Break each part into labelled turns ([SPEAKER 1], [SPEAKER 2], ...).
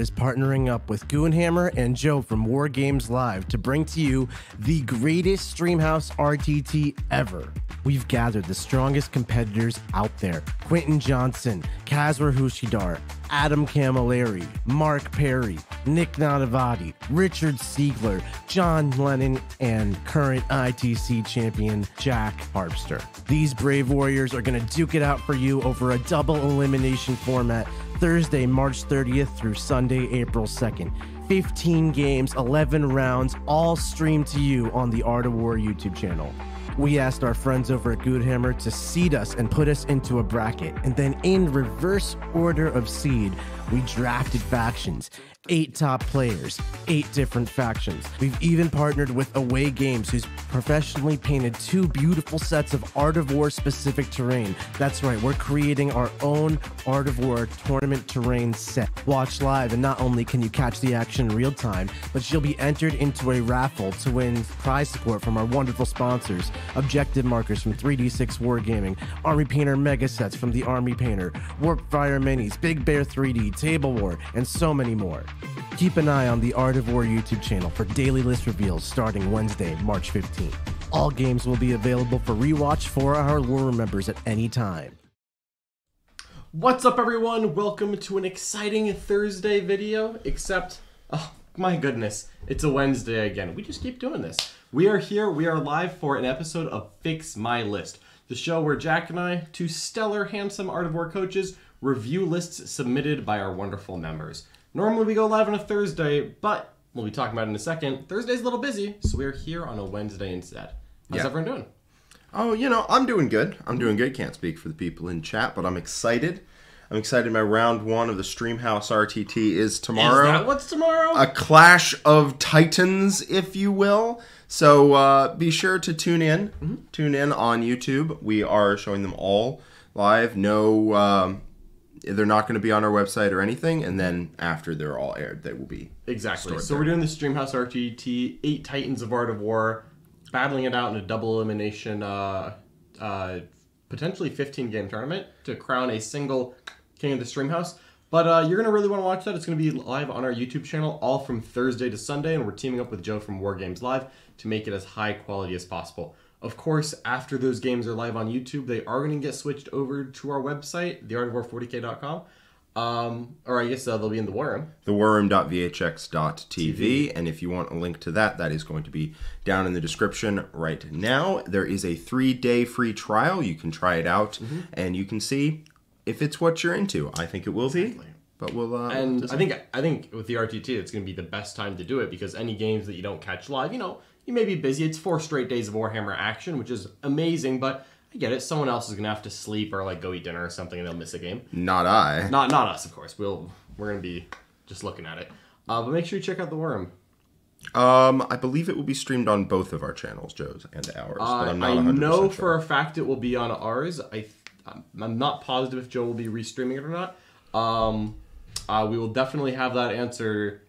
[SPEAKER 1] is partnering up with Goonhammer and Joe from War Games Live to bring to you the greatest Streamhouse RTT ever. We've gathered the strongest competitors out there Quentin Johnson, Kazra Hushidar, Adam Camilleri, Mark Perry, Nick Nanavati, Richard Siegler, John Lennon, and current ITC champion Jack Harpster. These brave warriors are going to duke it out for you over a double elimination format Thursday, March 30th through Sunday, April 2nd. 15 games, 11 rounds, all streamed to you on the Art of War YouTube channel. We asked our friends over at Goonhammer to seed us and put us into a bracket. And then, in reverse order of seed, we drafted factions eight top players, eight different factions. We've even partnered with Away Games, who's professionally painted two beautiful sets of Art of War specific terrain. That's right, we're creating our own Art of War tournament terrain set. Watch live, and not only can you catch the action in real time, but you'll be entered into a raffle to win prize support from our wonderful sponsors Objective Markers from 3D6 Wargaming, Army Painter Mega Sets from the Army Painter, Warp Fire Minis, Big Bear 3D, Table War, and so many more. Keep an eye on the Art of War YouTube channel for daily list reveals starting Wednesday, March 15th. All games will be available for rewatch for our War members at any time.
[SPEAKER 2] What's up, everyone? Welcome to an exciting Thursday video. Except, oh my goodness, it's a Wednesday again. We just keep doing this. We are here, we are live for an episode of Fix My List, the show where Jack and I, two stellar, handsome Art of War coaches, review lists submitted by our wonderful members. Normally we go live on a Thursday, but we'll be talking about it in a second. Thursday's a little busy, so we're here on a Wednesday instead. How's
[SPEAKER 3] Yeah.
[SPEAKER 2] everyone doing?
[SPEAKER 3] Oh, you know, I'm doing good. I'm doing good. Can't speak for the people in chat, but I'm excited. I'm excited. My round one of the Streamhouse RTT is tomorrow.
[SPEAKER 2] Is that what's tomorrow?
[SPEAKER 3] a clash of titans, if you will. So uh, be sure to tune in.
[SPEAKER 2] Mm-hmm.
[SPEAKER 3] Tune in on YouTube. We are showing them all live. No, um, they're not going to be on our website or anything. And then after they're all aired, they will be.
[SPEAKER 2] Exactly. So
[SPEAKER 3] there.
[SPEAKER 2] we're doing the Streamhouse RTT, eight Titans of Art of War, battling it out in a double elimination, uh, uh, potentially 15 game tournament to crown a single King of the Streamhouse. But uh, you're gonna really want to watch that. It's gonna be live on our YouTube channel, all from Thursday to Sunday, and we're teaming up with Joe from War Games Live to make it as high quality as possible. Of course, after those games are live on YouTube, they are going to get switched over to our website, theartofwar40k.com. Um, or I guess uh, they'll be in the war room.
[SPEAKER 3] thewarroom.vhx.tv and if you want a link to that that is going to be down in the description right now. There is a three day free trial. You can try it out
[SPEAKER 2] Mm-hmm.
[SPEAKER 3] and you can see if it's what you're into. I think it will be but we'll uh,
[SPEAKER 2] And I think I think with the RTT, it's going to be the best time to do it because any games that you don't catch live, you know, you may be busy. It's four straight days of Warhammer action, which is amazing. But I get it. Someone else is going to have to sleep or like go eat dinner or something, and they'll miss a game.
[SPEAKER 3] not i
[SPEAKER 2] Not not us, of course. We'll we're to be just looking at it. Uh, but make sure you check out the Worm.
[SPEAKER 3] um i believe it will be streamed on both of our channels joe's and ours but
[SPEAKER 2] Uh,
[SPEAKER 3] i'm not
[SPEAKER 2] I
[SPEAKER 3] 100%
[SPEAKER 2] know
[SPEAKER 3] sure.
[SPEAKER 2] for a fact it will be on ours. I I'm- I'm not positive if Joe will be restreaming it or not. Um, uh, we will definitely have that answer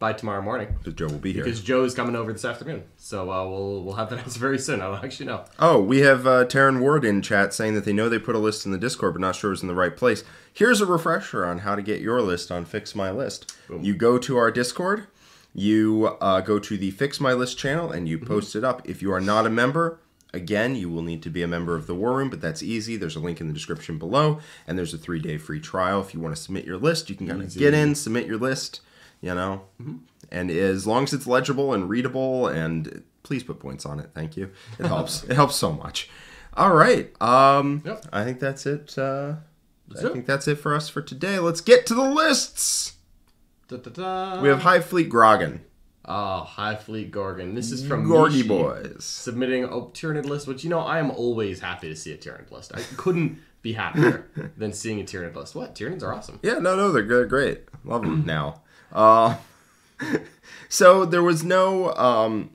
[SPEAKER 2] by tomorrow morning.
[SPEAKER 3] Because joe will be here
[SPEAKER 2] Because Joe is coming over this afternoon, so uh, we'll we'll have that answer very soon. I don't actually know.
[SPEAKER 3] Oh, we have uh, Taryn Ward in chat saying that they know they put a list in the Discord, but not sure it's in the right place. Here's a refresher on how to get your list on Fix My List. You go to our Discord, you uh, go to the Fix My List channel, and you post it up. If you are not a member, again, you will need to be a member of the War Room, but that's easy. There's a link in the description below, and there's a three day free trial. If you want to submit your list, you can kind of get in, submit your list, you know, and as long as it's legible and readable, and please put points on it. Thank you. It helps. it helps so much. All right. Um,
[SPEAKER 2] Yep.
[SPEAKER 3] I think that's it. Uh, I
[SPEAKER 2] it.
[SPEAKER 3] think that's it for us for today. Let's get to the lists.
[SPEAKER 2] Da-da-da.
[SPEAKER 3] We have Hive Fleet Grogan,
[SPEAKER 2] oh Hive Fleet Gorgon. This is from
[SPEAKER 3] Gorgy
[SPEAKER 2] Mishi
[SPEAKER 3] Boys.
[SPEAKER 2] submitting a Tyranid list, which you know I am always happy to see a Tyranid list. I couldn't be happier than seeing a Tyranid list. What Tyranids are awesome.
[SPEAKER 3] Yeah, no, no, they're good, great. Love them now. Uh, so there was no, um,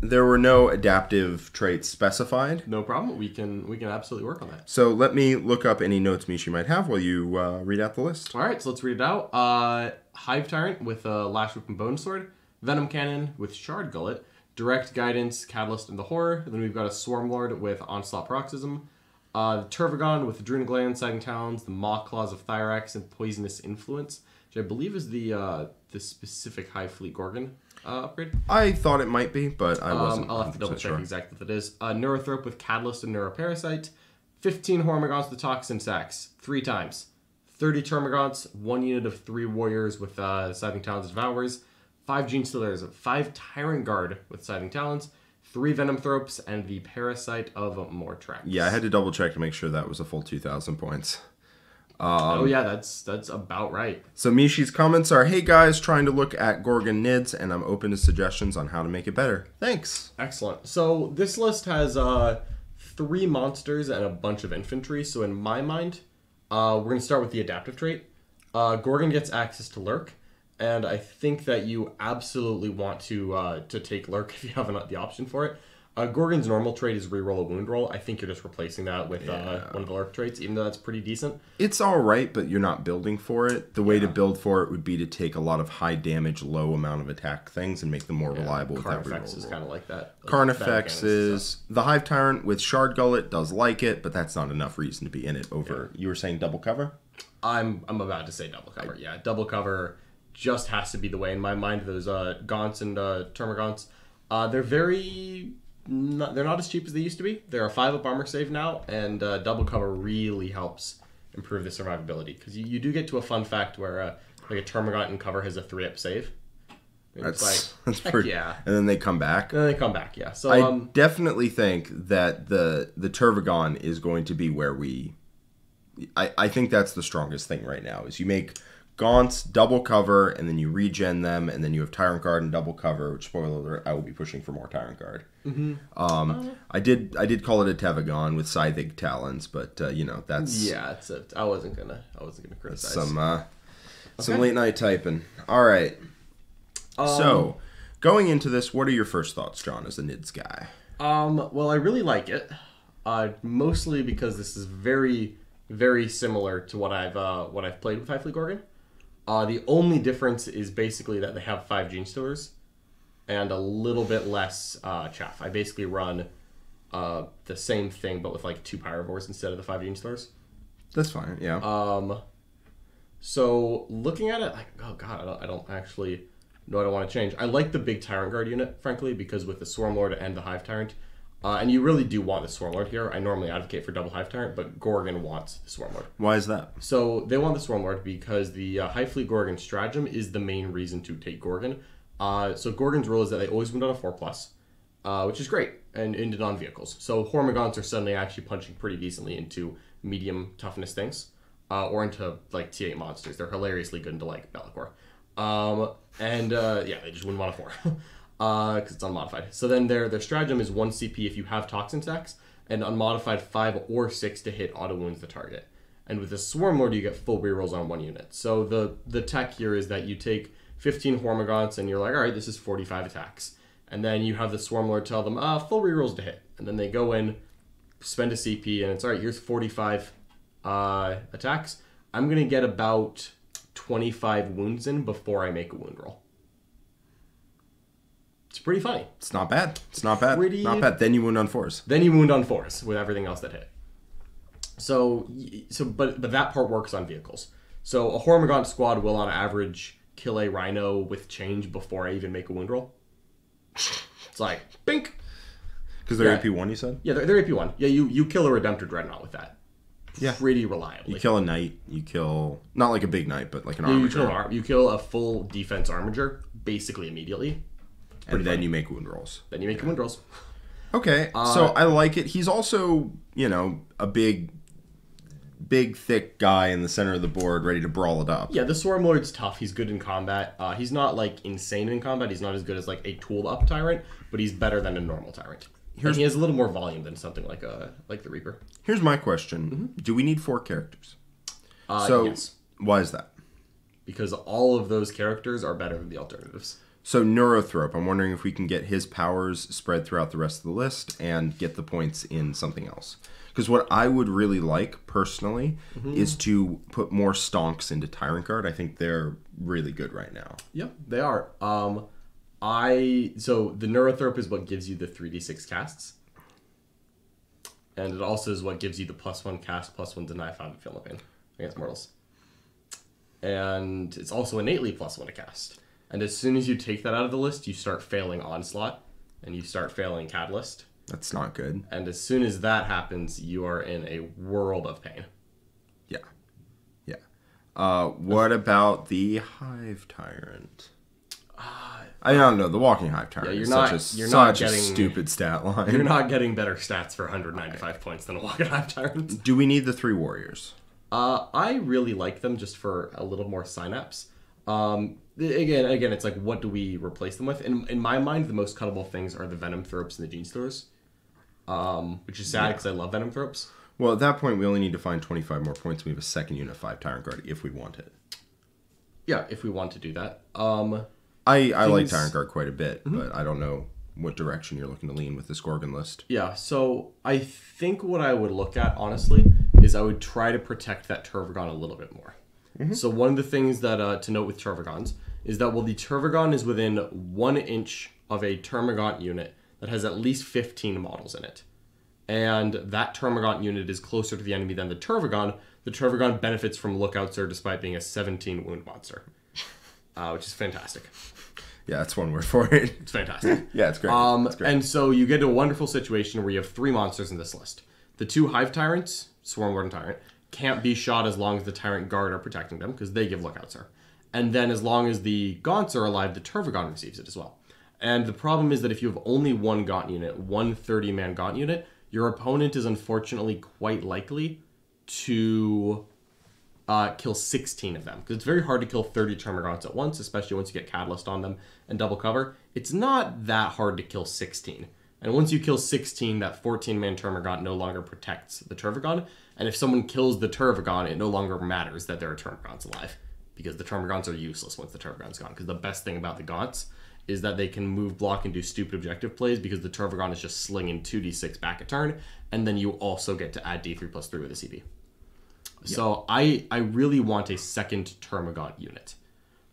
[SPEAKER 3] there were no adaptive traits specified.
[SPEAKER 2] No problem. We can we can absolutely work on that.
[SPEAKER 3] So let me look up any notes Mishi might have while you uh, read out the list.
[SPEAKER 2] All right, so let's read it out. Uh, Hive Tyrant with a Lash Whip and Bone Sword, Venom Cannon with Shard Gullet, Direct Guidance, Catalyst, and the Horror. Then we've got a Swarm Lord with Onslaught Paroxysm, uh, Tervigon with Drunaglan, Sagging Talons, the Maw Claws of Thyrax, and Poisonous Influence. Which I believe is the uh, the specific Hive Fleet Gorgon uh, upgrade.
[SPEAKER 3] I thought it might be, but I wasn't.
[SPEAKER 2] Um, I'll have to double check
[SPEAKER 3] sure.
[SPEAKER 2] exactly what it is. Uh, Neurothrope with Catalyst and Neuroparasite. 15 Hormagaunts with Toxin Sacks, three times. 30 Termagants, one unit of three Warriors with uh, Scything Talons Devours. Five Gene Stealers, five Tyrant Guard with Scything Talons. Three Venom Thropes, and the Parasite of Mortrex.
[SPEAKER 3] Yeah, I had to double check to make sure that was a full 2,000 points.
[SPEAKER 2] Oh yeah, that's that's about right.
[SPEAKER 3] So Mishi's comments are, "Hey guys, trying to look at Gorgon Nids, and I'm open to suggestions on how to make it better. Thanks."
[SPEAKER 2] Excellent. So this list has uh, three monsters and a bunch of infantry. So in my mind, uh, we're gonna start with the adaptive trait. Uh, Gorgon gets access to Lurk, and I think that you absolutely want to uh, to take Lurk if you have an, the option for it. Uh, Gorgon's normal trait is reroll a wound roll. I think you're just replacing that with uh, one of the Lurk traits, even though that's pretty decent.
[SPEAKER 3] It's all right, but you're not building for it. The way to build for it would be to take a lot of high damage, low amount of attack things and make them more reliable with that
[SPEAKER 2] Carnifex is kind of like that. Like
[SPEAKER 3] Carnifex is the Hive Tyrant with Shard Gullet does like it, but that's not enough reason to be in it. Over you were saying double cover.
[SPEAKER 2] I'm I'm about to say double cover. Yeah, double cover just has to be the way in my mind. Those uh, gaunts and uh, termagants, uh, they're very not, they're not as cheap as they used to be. They're a five up armor save now, and uh, double cover really helps improve the survivability because you, you do get to a fun fact where uh, like a termagant in cover has a three up save. And
[SPEAKER 3] That's
[SPEAKER 2] it's like
[SPEAKER 3] that's pretty.
[SPEAKER 2] yeah.
[SPEAKER 3] And then they come back.
[SPEAKER 2] And then they come back. Yeah. So
[SPEAKER 3] I
[SPEAKER 2] um,
[SPEAKER 3] definitely think that the the Tervigon is going to be where we. I, I think that's the strongest thing right now is you make gaunts double cover and then you regen them and then you have tyrant guard and double cover. Which spoiler alert, I will be pushing for more tyrant guard. Mm-hmm. Um, I did I did call it a Tevagon with Scythic talons, but uh, you know that's
[SPEAKER 2] yeah, it's a, I wasn't gonna I wasn't gonna criticize.
[SPEAKER 3] some uh, some late night typing. All right,
[SPEAKER 2] Um,
[SPEAKER 3] so going into this, what are your first thoughts, John, as a Nids guy?
[SPEAKER 2] Um, well, I really like it, uh, mostly because this is very, very similar to what I've uh, what I've played with Hive Fleet Gorgon. Uh, the only difference is basically that they have five Gene Stealers and a little bit less uh, chaff. I basically run uh, the same thing, but with like two Pyrovores instead of the five Gene Stealers.
[SPEAKER 3] That's fine. Yeah.
[SPEAKER 2] Um, so looking at it, like, oh god, I don't, I don't actually know what I want to change. I like the big Tyrant Guard unit, frankly, because with the Swarm Lord and the Hive Tyrant, uh, and you really do want the Swarm Lord here. I normally advocate for double Hive Tyrant, but Gorgon wants the Swarm Lord.
[SPEAKER 3] Why is that?
[SPEAKER 2] So they want the Swarm Lord because the uh, Hive Fleet Gorgon stratagem is the main reason to take Gorgon. Uh, so Gorgon's rule is that they always wound on a 4 plus, uh, which is great, and into non vehicles. So Hormagaunts are suddenly actually punching pretty decently into medium toughness things, uh, or into like T8 monsters. They're hilariously good into like Bellicor. Um, and uh, yeah, they just wouldn't want a 4 because it's unmodified. So then their, their stratagem is 1 CP if you have toxin sacks, and unmodified 5 or 6 to hit auto wounds the target. And with the Swarm Lord, you get full rerolls on one unit. So the the tech here is that you take 15 Hormagaunts and you're like, all right, this is 45 attacks. And then you have the Swarm Lord tell them, ah, full rerolls to hit. And then they go in, spend a CP, and it's all right, here's 45 uh, attacks. I'm going to get about 25 wounds in before I make a wound roll. Pretty funny.
[SPEAKER 3] It's not bad. It's not bad.
[SPEAKER 2] Pretty-
[SPEAKER 3] Not bad. Then you wound on fours.
[SPEAKER 2] Then you wound on fours with everything else that hit. So, so but but that part works on vehicles. So a Hormagaunt squad will, on average, kill a Rhino with change before I even make a wound roll. It's like, bink.
[SPEAKER 3] Because they're
[SPEAKER 2] Yeah.
[SPEAKER 3] AP one, you said.
[SPEAKER 2] Yeah, they're, they're AP one. Yeah, you you kill a Redemptor Dreadnought with that.
[SPEAKER 3] Yeah.
[SPEAKER 2] pretty reliably.
[SPEAKER 3] You kill a knight. You kill not like a big knight, but like an
[SPEAKER 2] You, you kill an ar- you kill a full defense Armiger basically immediately.
[SPEAKER 3] And then you make wound rolls.
[SPEAKER 2] Then you make your wound rolls.
[SPEAKER 3] Okay,
[SPEAKER 2] Uh,
[SPEAKER 3] so I like it. He's also, you know, a big, big, thick guy in the center of the board, ready to brawl it up.
[SPEAKER 2] Yeah, the Swarm Lord's tough. He's good in combat. Uh, he's not like insane in combat. He's not as good as like a tooled up tyrant, but he's better than a normal tyrant. and he has a little more volume than something like a like the Reaper.
[SPEAKER 3] Here's my question: Do we need four characters?
[SPEAKER 2] Uh,
[SPEAKER 3] So
[SPEAKER 2] yes,
[SPEAKER 3] why is that?
[SPEAKER 2] because all of those characters are better than the alternatives.
[SPEAKER 3] So Neurothrope, I'm wondering if we can get his powers spread throughout the rest of the list and get the points in something else. Because what I would really like personally
[SPEAKER 2] Mm-hmm.
[SPEAKER 3] is to put more stonks into Tyrant Guard. I think they're really good right now.
[SPEAKER 2] Yep, they are. Um, I so the Neurothrope is what gives you the three d six casts, and it also is what gives you the plus one cast, plus one deny found in Philippine against mortals. and it's also innately plus one to cast. And as soon as you take that out of the list, you start failing Onslaught, and you start failing Catalyst.
[SPEAKER 3] That's not good.
[SPEAKER 2] And as soon as that happens, you are in a world of pain.
[SPEAKER 3] Yeah. Yeah. Uh, what about the Hive Tyrant? I don't know. The Walking Hive Tyrant
[SPEAKER 2] Uh, Yeah, you're
[SPEAKER 3] is
[SPEAKER 2] not-
[SPEAKER 3] such a,
[SPEAKER 2] you're not
[SPEAKER 3] a stupid stat line.
[SPEAKER 2] You're not getting better stats for 195 points than a Walking Hive Tyrant.
[SPEAKER 3] Do we need the three warriors?
[SPEAKER 2] Uh, I really like them just for a little more synapse. Um, again, again, it's like what do we replace them with? In, in my mind, the most cuttable things are the Venom Thropes and the Gene Stealers. Um, which is sad because I love Venom Thropes.
[SPEAKER 3] Well, at that point, we only need to find 25 more points. We have a second unit 5 Tyrant Guard if we want it.
[SPEAKER 2] Yeah, if we want to do that. Um,
[SPEAKER 3] I, I like Tyrant Guard quite a bit,
[SPEAKER 2] Mm-hmm.
[SPEAKER 3] but I don't know what direction you're looking to lean with this Gorgon list.
[SPEAKER 2] yeah, so I think what I would look at, honestly, is I would try to protect that Tervigon a little bit more. So one of the things that uh, to note with Tervigons is that well, the Tervigon is within one inch of a Termagant unit that has at least 15 models in it. And that Termagant unit is closer to the enemy than the Tervigon. The Tervigon benefits from Lookout Sir despite being a 17 wound monster, uh, which is fantastic.
[SPEAKER 3] Yeah, that's one word for it.
[SPEAKER 2] It's fantastic.
[SPEAKER 3] yeah, it's great.
[SPEAKER 2] Um,
[SPEAKER 3] it's great.
[SPEAKER 2] and so you get to a wonderful situation where you have three monsters in this list. The two Hive Tyrants, Swarm Lord and Tyrant, can't be shot as long as the Tyrant Guard are protecting them because they give lookouts sir. And then as long as the Gaunts are alive, the Tervigon receives it as well. And the problem is that if you have only one Gaunt unit, one 30 man Gaunt unit, your opponent is unfortunately quite likely to uh, kill 16 of them because it's very hard to kill 30 Termagants at once, especially once you get Catalyst on them and double cover. It's not that hard to kill 16. And once you kill 16, that 14 man Termagant no longer protects the Tervigon. And if someone kills the Tervigon, it no longer matters that there are Termagants alive because the Termagants are useless once the Tervigon's gone. Because the best thing about the Gaunts is that they can move, block, and do stupid objective plays because the Tervigon is just slinging 2d6 back a turn, and then you also get to add d3 plus 3 with a CP. So I I really want a second Termagant unit.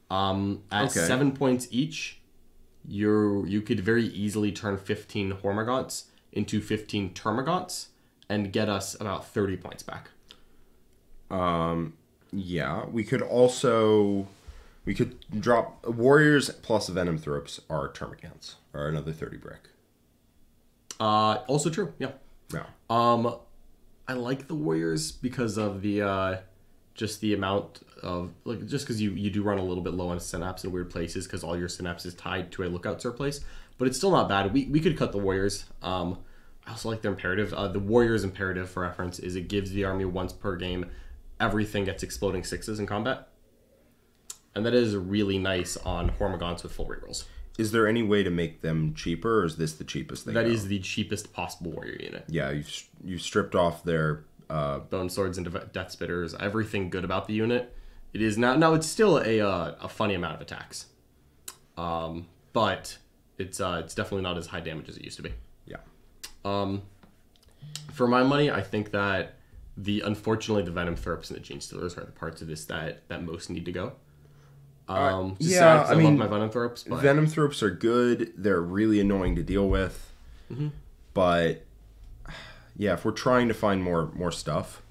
[SPEAKER 2] Um, at
[SPEAKER 3] Okay.
[SPEAKER 2] seven points each, you you could very easily turn 15 Hormagaunts into 15 Termagants and get us about 30 points back.
[SPEAKER 3] yeah, we could also we could drop warriors plus venom thropes are termagants or another 30 brick.
[SPEAKER 2] Uh, also true, yeah.
[SPEAKER 3] Yeah.
[SPEAKER 2] Um, I like the Warriors because of the uh, just the amount of like just because you you do run a little bit low on synapse in weird places because all your synapse is tied to a lookout sir place, but it's still not bad. We we could cut the Warriors. Um, I also like their imperative. Uh, the Warriors imperative for reference is it gives the army once per game. Everything gets exploding sixes in combat, and that is really nice on Hormagaunts with full rerolls.
[SPEAKER 3] Is there any way to make them cheaper or is this the cheapest thing?
[SPEAKER 2] That is the cheapest possible warrior unit.
[SPEAKER 3] Yeah, you've you've stripped off their uh
[SPEAKER 2] bone swords and death spitters, everything good about the unit. It is now now it's still a uh, a funny amount of attacks, um, but it's uh, it's definitely not as high damage as it used to be.
[SPEAKER 3] Yeah.
[SPEAKER 2] For my money, I think that the unfortunately the venom thropes and the gene stealers are the parts of this that that most need to go. Um, which is
[SPEAKER 3] yeah, I
[SPEAKER 2] I,
[SPEAKER 3] mean,
[SPEAKER 2] love my venom thropes, but
[SPEAKER 3] Venom thropes are good. They're really annoying to deal with.
[SPEAKER 2] Mm-hmm.
[SPEAKER 3] But yeah, if we're trying to find more more stuff,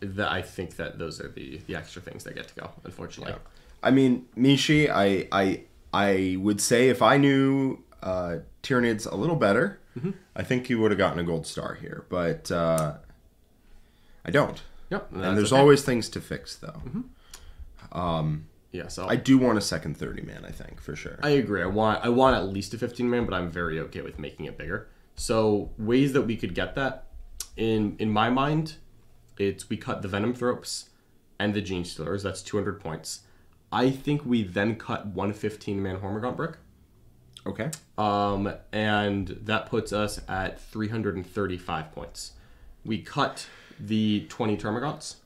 [SPEAKER 2] that I think that those are the the extra things that get to go. Unfortunately,
[SPEAKER 3] I mean, Mishi, I I I would say if I knew uh, Tyranids a little better,
[SPEAKER 2] Mm-hmm.
[SPEAKER 3] I think you would have gotten a gold star here. But uh, I don't.
[SPEAKER 2] yep.
[SPEAKER 3] and there's always things to fix, though.
[SPEAKER 2] Mm-hmm. yeah. So
[SPEAKER 3] I do want a second thirty man. I think for sure.
[SPEAKER 2] I agree. I want I want at least a 15 man, but I'm very okay with making it bigger. So ways that we could get that in in my mind, it's we cut the venom thropes and the gene stealers. That's 200 points. I think we then cut one 15 man Hormagaunt brick.
[SPEAKER 3] Okay.
[SPEAKER 2] Um, and that puts us at 335 points. We cut the 20 Termagants.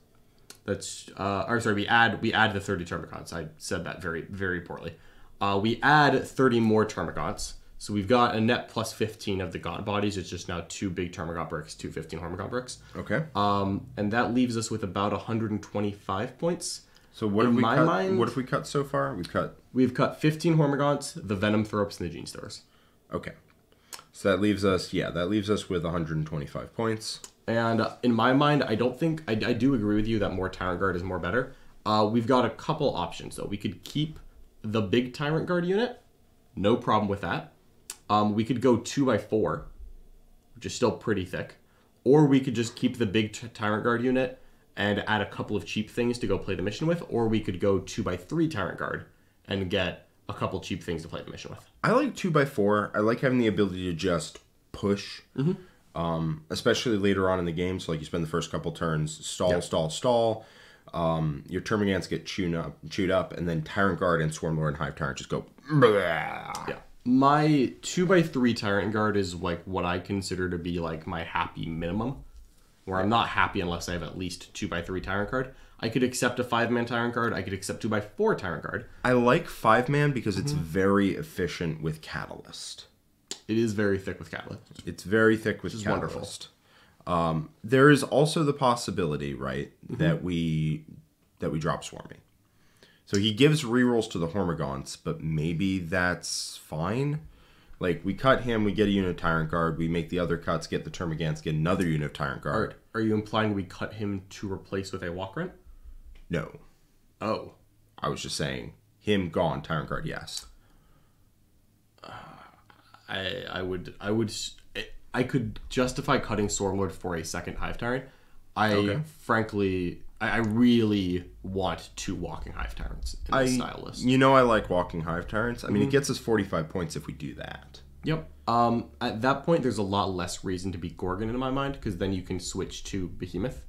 [SPEAKER 2] That's uh, or sorry, we add we add the 30 Termagants. I said that very very poorly. Uh, we add 30 more Termagants. So we've got a net plus 15 of the God bodies. It's just now two big Termagant bricks, two 15 Hormagaunt bricks.
[SPEAKER 3] Okay.
[SPEAKER 2] Um, and that leaves us with about 125 points.
[SPEAKER 3] So what
[SPEAKER 2] in
[SPEAKER 3] have we
[SPEAKER 2] my
[SPEAKER 3] cut?
[SPEAKER 2] mind-
[SPEAKER 3] what have we cut so far? We've cut.
[SPEAKER 2] We've cut 15 Hormagaunts, the Venom Thropes, and the Gene Stealers.
[SPEAKER 3] Okay. So that leaves us. Yeah, that leaves us with 125 points.
[SPEAKER 2] And uh, in my mind, I don't think I, I do agree with you that more Tyrant Guard is more better. Uh, we've got a couple options though. We could keep the big Tyrant Guard unit, no problem with that. Um, we could go two by four, which is still pretty thick, or we could just keep the big Tyrant Guard unit and add a couple of cheap things to go play the mission with, or we could go two by three Tyrant Guard and get a couple cheap things to play the mission with.
[SPEAKER 3] I like two by four. I like having the ability to just push, um, especially later on in the game. So like you spend the first couple turns stall, stall, stall. Um, your Termagants get chewed up, chewed up, and then Tyrant Guard and Swarmlord and Hive Tyrant just go.
[SPEAKER 2] Yeah. My two by three Tyrant Guard is like what I consider to be like my happy minimum. Where I'm not happy unless I have at least two by three Tyrant Guard. I could accept a five man Tyrant Guard. I could accept two by four Tyrant Guard.
[SPEAKER 3] I like five man because it's very efficient with Catalyst.
[SPEAKER 2] It is very thick with Catalyst.
[SPEAKER 3] It's very thick with
[SPEAKER 2] wonderful.
[SPEAKER 3] Catalyst. Um, there is also the possibility, right, that we that we drop Swarmy. So he gives rerolls to the Hormagaunts, but maybe that's fine. Like we cut him, we get a unit of Tyrant Guard. We make the other cuts, get the Termagants, get another unit of Tyrant Guard.
[SPEAKER 2] Are, are you implying we cut him to replace with a Walkrant?
[SPEAKER 3] No,
[SPEAKER 2] Oh.
[SPEAKER 3] I was just saying him gone. Tyrant Guard, yes.
[SPEAKER 2] I I would I would I could justify cutting Swarmlord for a second Hive Tyrant. I frankly I, I really want two walking Hive Tyrants in
[SPEAKER 3] I,
[SPEAKER 2] this style list.
[SPEAKER 3] you know, I like walking Hive Tyrants. I mean, it gets us forty-five points if we do that.
[SPEAKER 2] Yep. Um, at that point, there's a lot less reason to be Gorgon in my mind because then you can switch to Behemoth,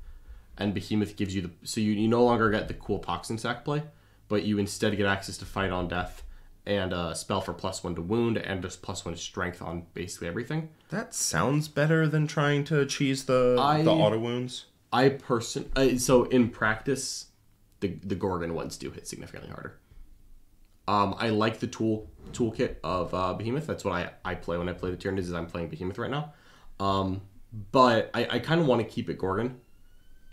[SPEAKER 2] and Behemoth gives you the so you, you no longer get the cool Toxin Sack play, but you instead get access to Fight on Death and a spell for plus one to wound and just plus one to strength on basically everything.
[SPEAKER 3] That sounds better than trying to cheese the
[SPEAKER 2] I-
[SPEAKER 3] the auto wounds.
[SPEAKER 2] I person uh, so in practice, the the Gorgon ones do hit significantly harder. Um, I like the tool toolkit of uh, Behemoth. That's what I, I play when I play the Tyranids. Is I'm playing Behemoth right now. Um, but I, I kind of want to keep it Gorgon,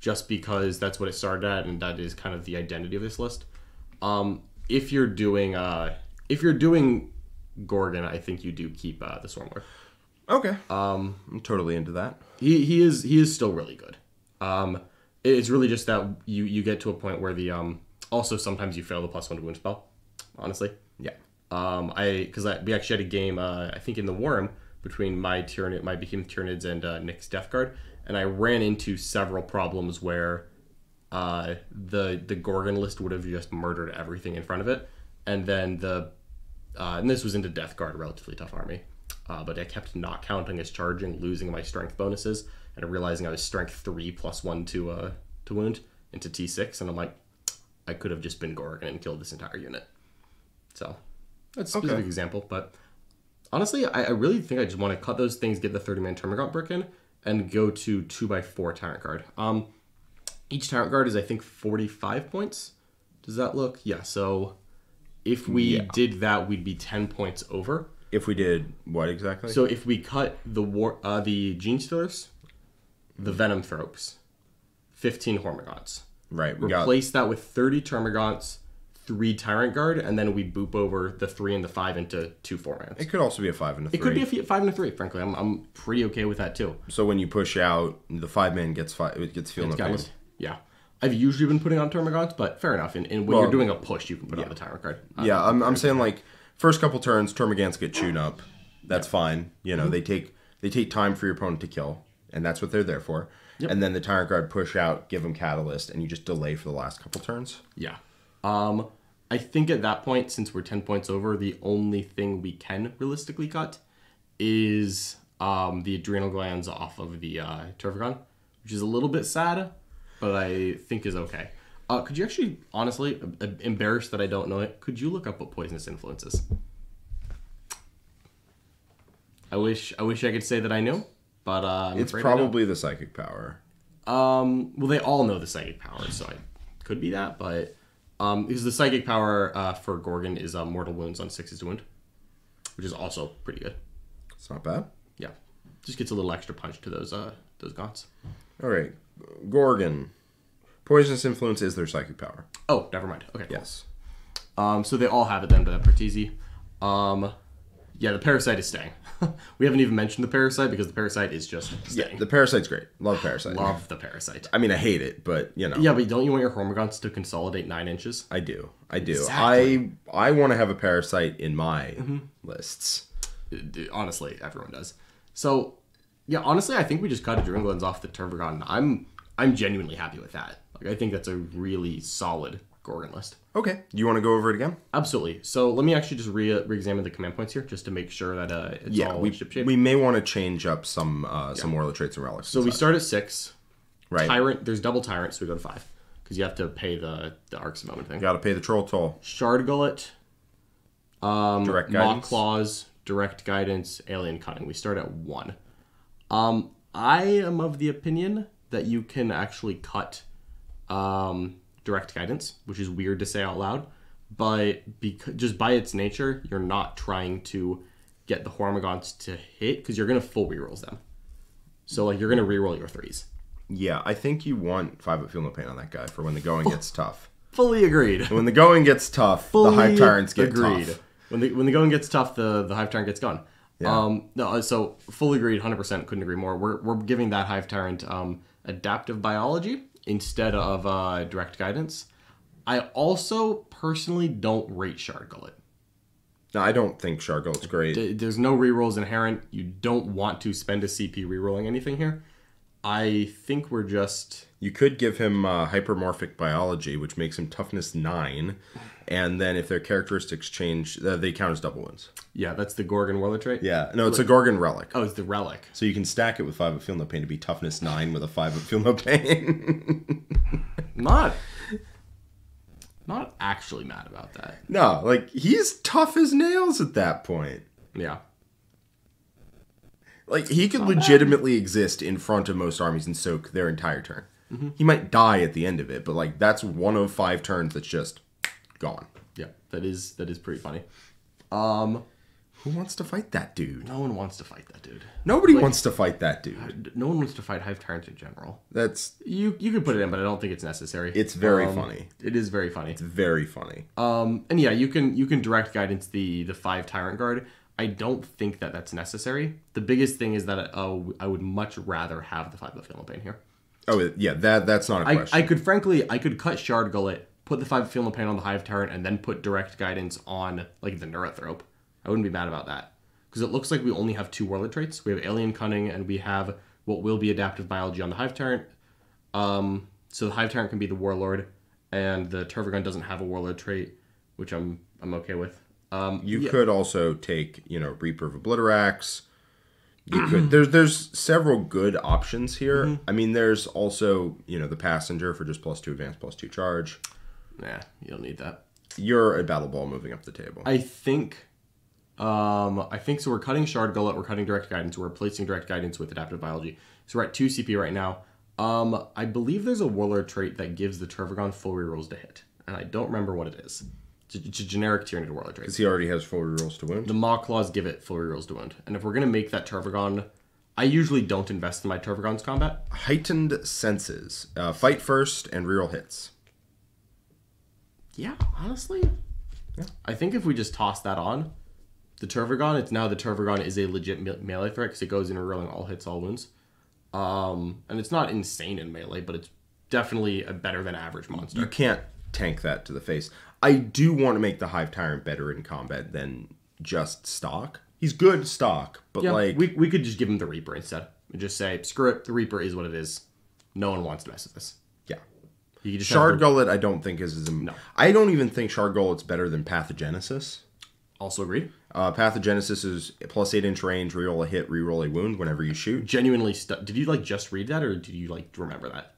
[SPEAKER 2] just because that's what it started at, and that is kind of the identity of this list. Um, if you're doing uh, if you're doing Gorgon, I think you do keep uh, the Swarmlord.
[SPEAKER 3] Okay. Um, I'm totally into that.
[SPEAKER 2] he he is he is still really good. Um, it's really just that you you get to a point where the um also sometimes you fail the plus one to wound spell. Honestly,
[SPEAKER 3] Yeah.
[SPEAKER 2] um, I because I, we actually had a game uh, I think in the Worm between my Tyranid, my Behemoth Tyranids and uh, Nick's Death Guard, and I ran into several problems where uh, the the Gorgon list would have just murdered everything in front of it, and then the uh, and this was into Death Guard, a relatively tough army, uh, but I kept not counting as charging, losing my strength bonuses, and realizing I was strength three plus one to uh to wound into T six, and I'm like, I could have just been Gorgon and killed this entire unit. So that's a specific
[SPEAKER 3] Okay.
[SPEAKER 2] example, but honestly, I, I really think I just want to cut those things, get the 30 man Termagant brick in, and go to 2 by 4 Tyrant Guard. Um, each Tyrant Guard is, I think, 45 points. Does that look? Yeah, so if we did that, we'd be 10 points over.
[SPEAKER 3] If we did what exactly?
[SPEAKER 2] So if we cut the war, uh, the Gene Stealers, the Venom Thropes, 15 Hormagaunts,
[SPEAKER 3] right. We got
[SPEAKER 2] replace that with 30 Termagants, 3 Tyrant Guard, and then we boop over the 3 and the 5 into 2 4 mans.
[SPEAKER 3] It could also be a five and a three.
[SPEAKER 2] It could be a f- five and a three. Frankly, I'm, I'm pretty okay with that too.
[SPEAKER 3] so when you push out, the five man gets five. It gets feel no pain.
[SPEAKER 2] Yeah, I've usually been putting on Termagants, but fair enough. And, and when
[SPEAKER 3] Well,
[SPEAKER 2] you're doing a push, you can put on the Tyrant Guard. Uh,
[SPEAKER 3] Yeah, I'm, I'm saying like first couple turns, Termagants get chewed up. That's fine. You
[SPEAKER 2] Mm-hmm.
[SPEAKER 3] know, they take they take time for your opponent to kill, and that's what they're there for. And then the Tyrant Guard push out, give them Catalyst, and you just delay for the last couple turns.
[SPEAKER 2] yeah. Um, I think at that point, since we're ten points over, the only thing we can realistically cut is um, the adrenal glands off of the uh, which is a little bit sad, but I think is okay. Uh, could you actually, honestly, embarrassed that I don't know it, could you look up what poisonous influence is? I wish I wish I could say that I knew, but uh, I'm
[SPEAKER 3] It's probably the psychic power.
[SPEAKER 2] Um, well, they all know the psychic power, so I could be that, but um, because the psychic power uh, for Gorgon is uh, mortal wounds on sixes to wound, which is also pretty good.
[SPEAKER 3] It's not bad.
[SPEAKER 2] Yeah, just gets a little extra punch to those uh those gaunts.
[SPEAKER 3] All right, Gorgon. Poisonous influence is their psychic power.
[SPEAKER 2] Oh, never mind. Okay, cool.
[SPEAKER 3] Yes.
[SPEAKER 2] Um, so they all have it then, but that part's easy. Um, Yeah, the parasite is staying. we haven't even mentioned the parasite because the parasite is just staying.
[SPEAKER 3] The parasite's great. Love parasite.
[SPEAKER 2] Love the parasite.
[SPEAKER 3] I mean, I hate it, but you know.
[SPEAKER 2] Yeah, but don't you want your hormagaunts to consolidate nine inches?
[SPEAKER 3] I do. I do.
[SPEAKER 2] Exactly.
[SPEAKER 3] I I want to have a parasite in my mm-hmm. lists.
[SPEAKER 2] Uh, honestly, everyone does. So, yeah, honestly, I think we just cut a Dringlins off the Tervigon. I'm I'm genuinely happy with that. Like, I think that's a really solid Gorgon list.
[SPEAKER 3] Okay. You want to go over it again?
[SPEAKER 2] Absolutely. So let me actually just re re-examine the command points here, just to make sure that uh, it's
[SPEAKER 3] Yeah.
[SPEAKER 2] all
[SPEAKER 3] We,
[SPEAKER 2] ship shape.
[SPEAKER 3] we may want to change up some uh, some warlord traits and relics.
[SPEAKER 2] so we start at six.
[SPEAKER 3] right.
[SPEAKER 2] Tyrant. There's double tyrant, so we go to five because you have to pay the the Arks of Omen thing.
[SPEAKER 3] Got to pay the troll toll.
[SPEAKER 2] Shard Gullet, um,
[SPEAKER 3] Direct guidance.
[SPEAKER 2] Claws, Direct Guidance, Alien Cunning. We start at one. Um, I am of the opinion that you can actually cut um, Direct Guidance, which is weird to say out loud, but because just by its nature, you're not trying to get the Hormagaunts to hit because you're gonna full rerolls them. So like you're gonna reroll your threes.
[SPEAKER 3] Yeah, I think you want five at feel no pain on that guy for when the going gets tough.
[SPEAKER 2] Fully agreed.
[SPEAKER 3] When the going gets tough, the hive tyrants get tough.
[SPEAKER 2] When the when the going gets tough, the the hive tyrant gets gone. Yeah. Um, no, uh, so fully agreed, hundred percent. Couldn't agree more. We're we're giving that hive tyrant um, adaptive biology instead of uh, direct guidance. I also personally don't rate Shard Gullet.
[SPEAKER 3] No, I don't think Shard Gullet's great.
[SPEAKER 2] D- There's no rerolls inherent. You don't want to spend a CP rerolling anything here. I think we're just
[SPEAKER 3] You could give him uh, hypermorphic biology, which makes him toughness nine, and then if their characteristics change, uh, they count as double wounds.
[SPEAKER 2] yeah, that's the Gorgon Warlord trait.
[SPEAKER 3] Yeah, no, it's a Gorgon relic.
[SPEAKER 2] Oh, it's the relic.
[SPEAKER 3] So you can stack it with five of feel no pain to be toughness nine with a five of feel no pain.
[SPEAKER 2] Not not actually mad about that.
[SPEAKER 3] no, like he's tough as nails at that point.
[SPEAKER 2] Yeah.
[SPEAKER 3] Like he could legitimately exist in front of most armies and soak their entire turn. He might die at the end of it, but like that's one of five turns that's just gone.
[SPEAKER 2] Yeah, that is that is pretty funny. Um,
[SPEAKER 3] Who wants to fight that dude?
[SPEAKER 2] no one wants to fight that dude.
[SPEAKER 3] Nobody wants to fight that dude.
[SPEAKER 2] No one wants to fight Hive Tyrants in general.
[SPEAKER 3] That's
[SPEAKER 2] You you could put it in, but I don't think it's necessary.
[SPEAKER 3] it's very
[SPEAKER 2] Um,
[SPEAKER 3] funny.
[SPEAKER 2] It is very funny.
[SPEAKER 3] It's very funny.
[SPEAKER 2] Um, and yeah, you can you can direct guidance the the five Tyrant Guard. I don't think that that's necessary. The biggest thing is that uh, I would much rather have the five of Feel Pain here.
[SPEAKER 3] Oh yeah, that that's not a question.
[SPEAKER 2] I could frankly I could cut Shard Gullet, put the five Feel No Pain on the Hive Tyrant, and then put direct guidance on like the Neurothrope. I wouldn't be mad about that. Because it looks like we only have two warlord traits. We have Alien Cunning and we have what will be adaptive biology on the Hive Tyrant. Um, so the Hive Tyrant can be the warlord, and the Tervigon doesn't have a warlord trait, which I'm I'm okay with. Um,
[SPEAKER 3] you could also take, you know, Reaper of Obliterax. You could there's there's several good options here.
[SPEAKER 2] Mm-hmm.
[SPEAKER 3] I mean, there's also, you know, the passenger for just plus two advance, plus two charge.
[SPEAKER 2] Nah, you don't need that.
[SPEAKER 3] You're a battle ball moving up the table.
[SPEAKER 2] I think um I think so we're cutting shard gullet, we're cutting direct guidance, we're replacing direct guidance with adaptive biology. So we're at 2 CP right now. Um I believe there's a warlord trait that gives the Tervigon full rerolls to hit. And I don't remember what it is. It's a, it's a generic Tyranid warlord trait.
[SPEAKER 3] Because he already has full rerolls to wound.
[SPEAKER 2] The Maw Claws give it full rerolls to wound. And if we're gonna make that Tervigon I usually don't invest in my Tervigon's combat.
[SPEAKER 3] Heightened senses. Uh, fight first and reroll hits.
[SPEAKER 2] Yeah, honestly. I think if we just toss that on, the Tervigon, it's now the Tervigon is a legit me- melee threat because it goes in rolling all hits, all wounds. Um, and it's not insane in melee, but it's definitely a better than average monster.
[SPEAKER 3] You can't tank that to the face. I do want to make the Hive Tyrant better in combat than just stock. He's good stock, but
[SPEAKER 2] yeah,
[SPEAKER 3] like
[SPEAKER 2] we, we could just give him the Reaper instead. And just say, screw it, the Reaper is what it is. No one wants to mess with this. You just
[SPEAKER 3] Shard
[SPEAKER 2] the-
[SPEAKER 3] Gullet, I don't think is as. No. I don't even think Shard Gullet's better than Pathogenesis.
[SPEAKER 2] also agreed.
[SPEAKER 3] Uh, Pathogenesis is plus eight inch range, reroll a hit, reroll a wound whenever you shoot.
[SPEAKER 2] Genuinely, stu- did you like just read that or did you like remember that?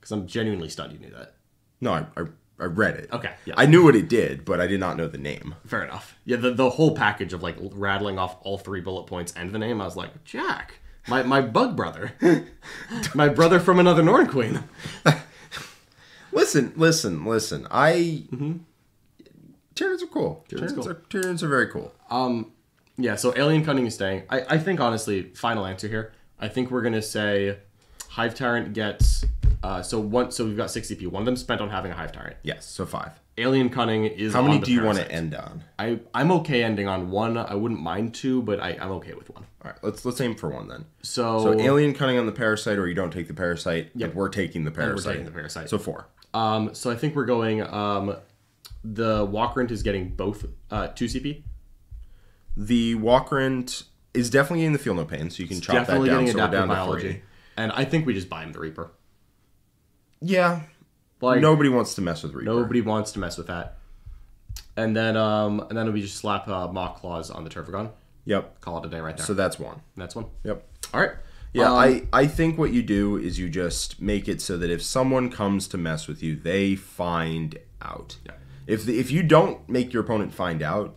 [SPEAKER 2] Because I'm genuinely stunned you knew that.
[SPEAKER 3] No, I, I, I read it.
[SPEAKER 2] Okay, yeah.
[SPEAKER 3] I knew what it did, but I did not know the name.
[SPEAKER 2] Fair enough. Yeah, the, the whole package of like rattling off all three bullet points and the name, I was like, Jack, my, my bug brother, my brother from another Norn Queen.
[SPEAKER 3] Listen, listen, listen. I. Tyranids are cool.
[SPEAKER 2] Mm-hmm. Tyranids, cool.
[SPEAKER 3] are, are very cool.
[SPEAKER 2] Yeah, so Alien Cunning is staying. I, I think honestly, final answer here. I think we're gonna say Hive Tyrant gets Uh, so one, so we've got six CP. One of them spent on having a hive tyrant.
[SPEAKER 3] Yes, so five.
[SPEAKER 2] Alien cunning is.
[SPEAKER 3] How many do you want to end on?
[SPEAKER 2] I I'm okay ending on one. I wouldn't mind two, but I, I'm okay with one.
[SPEAKER 3] All right, let's let's aim for one then.
[SPEAKER 2] So,
[SPEAKER 3] So alien cunning on the parasite, or you don't take the parasite. Yep. we're taking the parasite.
[SPEAKER 2] taking the parasite.
[SPEAKER 3] So four.
[SPEAKER 2] Um, so I think we're going. Um, the Walkrant is getting both uh two CP.
[SPEAKER 3] The Walkrant is definitely getting the feel no pain, so you can chop that
[SPEAKER 2] Definitely
[SPEAKER 3] down.
[SPEAKER 2] getting
[SPEAKER 3] So we're down to
[SPEAKER 2] biology,
[SPEAKER 3] three.
[SPEAKER 2] and I think we just buy him the Reaper.
[SPEAKER 3] Yeah.
[SPEAKER 2] Like
[SPEAKER 3] Nobody wants to mess with Reaper.
[SPEAKER 2] nobody wants to mess with that. And then um, and then we just slap uh, Maw Claws on the Tervigon.
[SPEAKER 3] Yep.
[SPEAKER 2] Call it a day right there.
[SPEAKER 3] So that's one.
[SPEAKER 2] That's one.
[SPEAKER 3] Yep.
[SPEAKER 2] All right.
[SPEAKER 3] Yeah,
[SPEAKER 2] Um,
[SPEAKER 3] I, I think what you do is you just make it so that if someone comes to mess with you, they find out.
[SPEAKER 2] Yeah.
[SPEAKER 3] If the, if you don't make your opponent find out,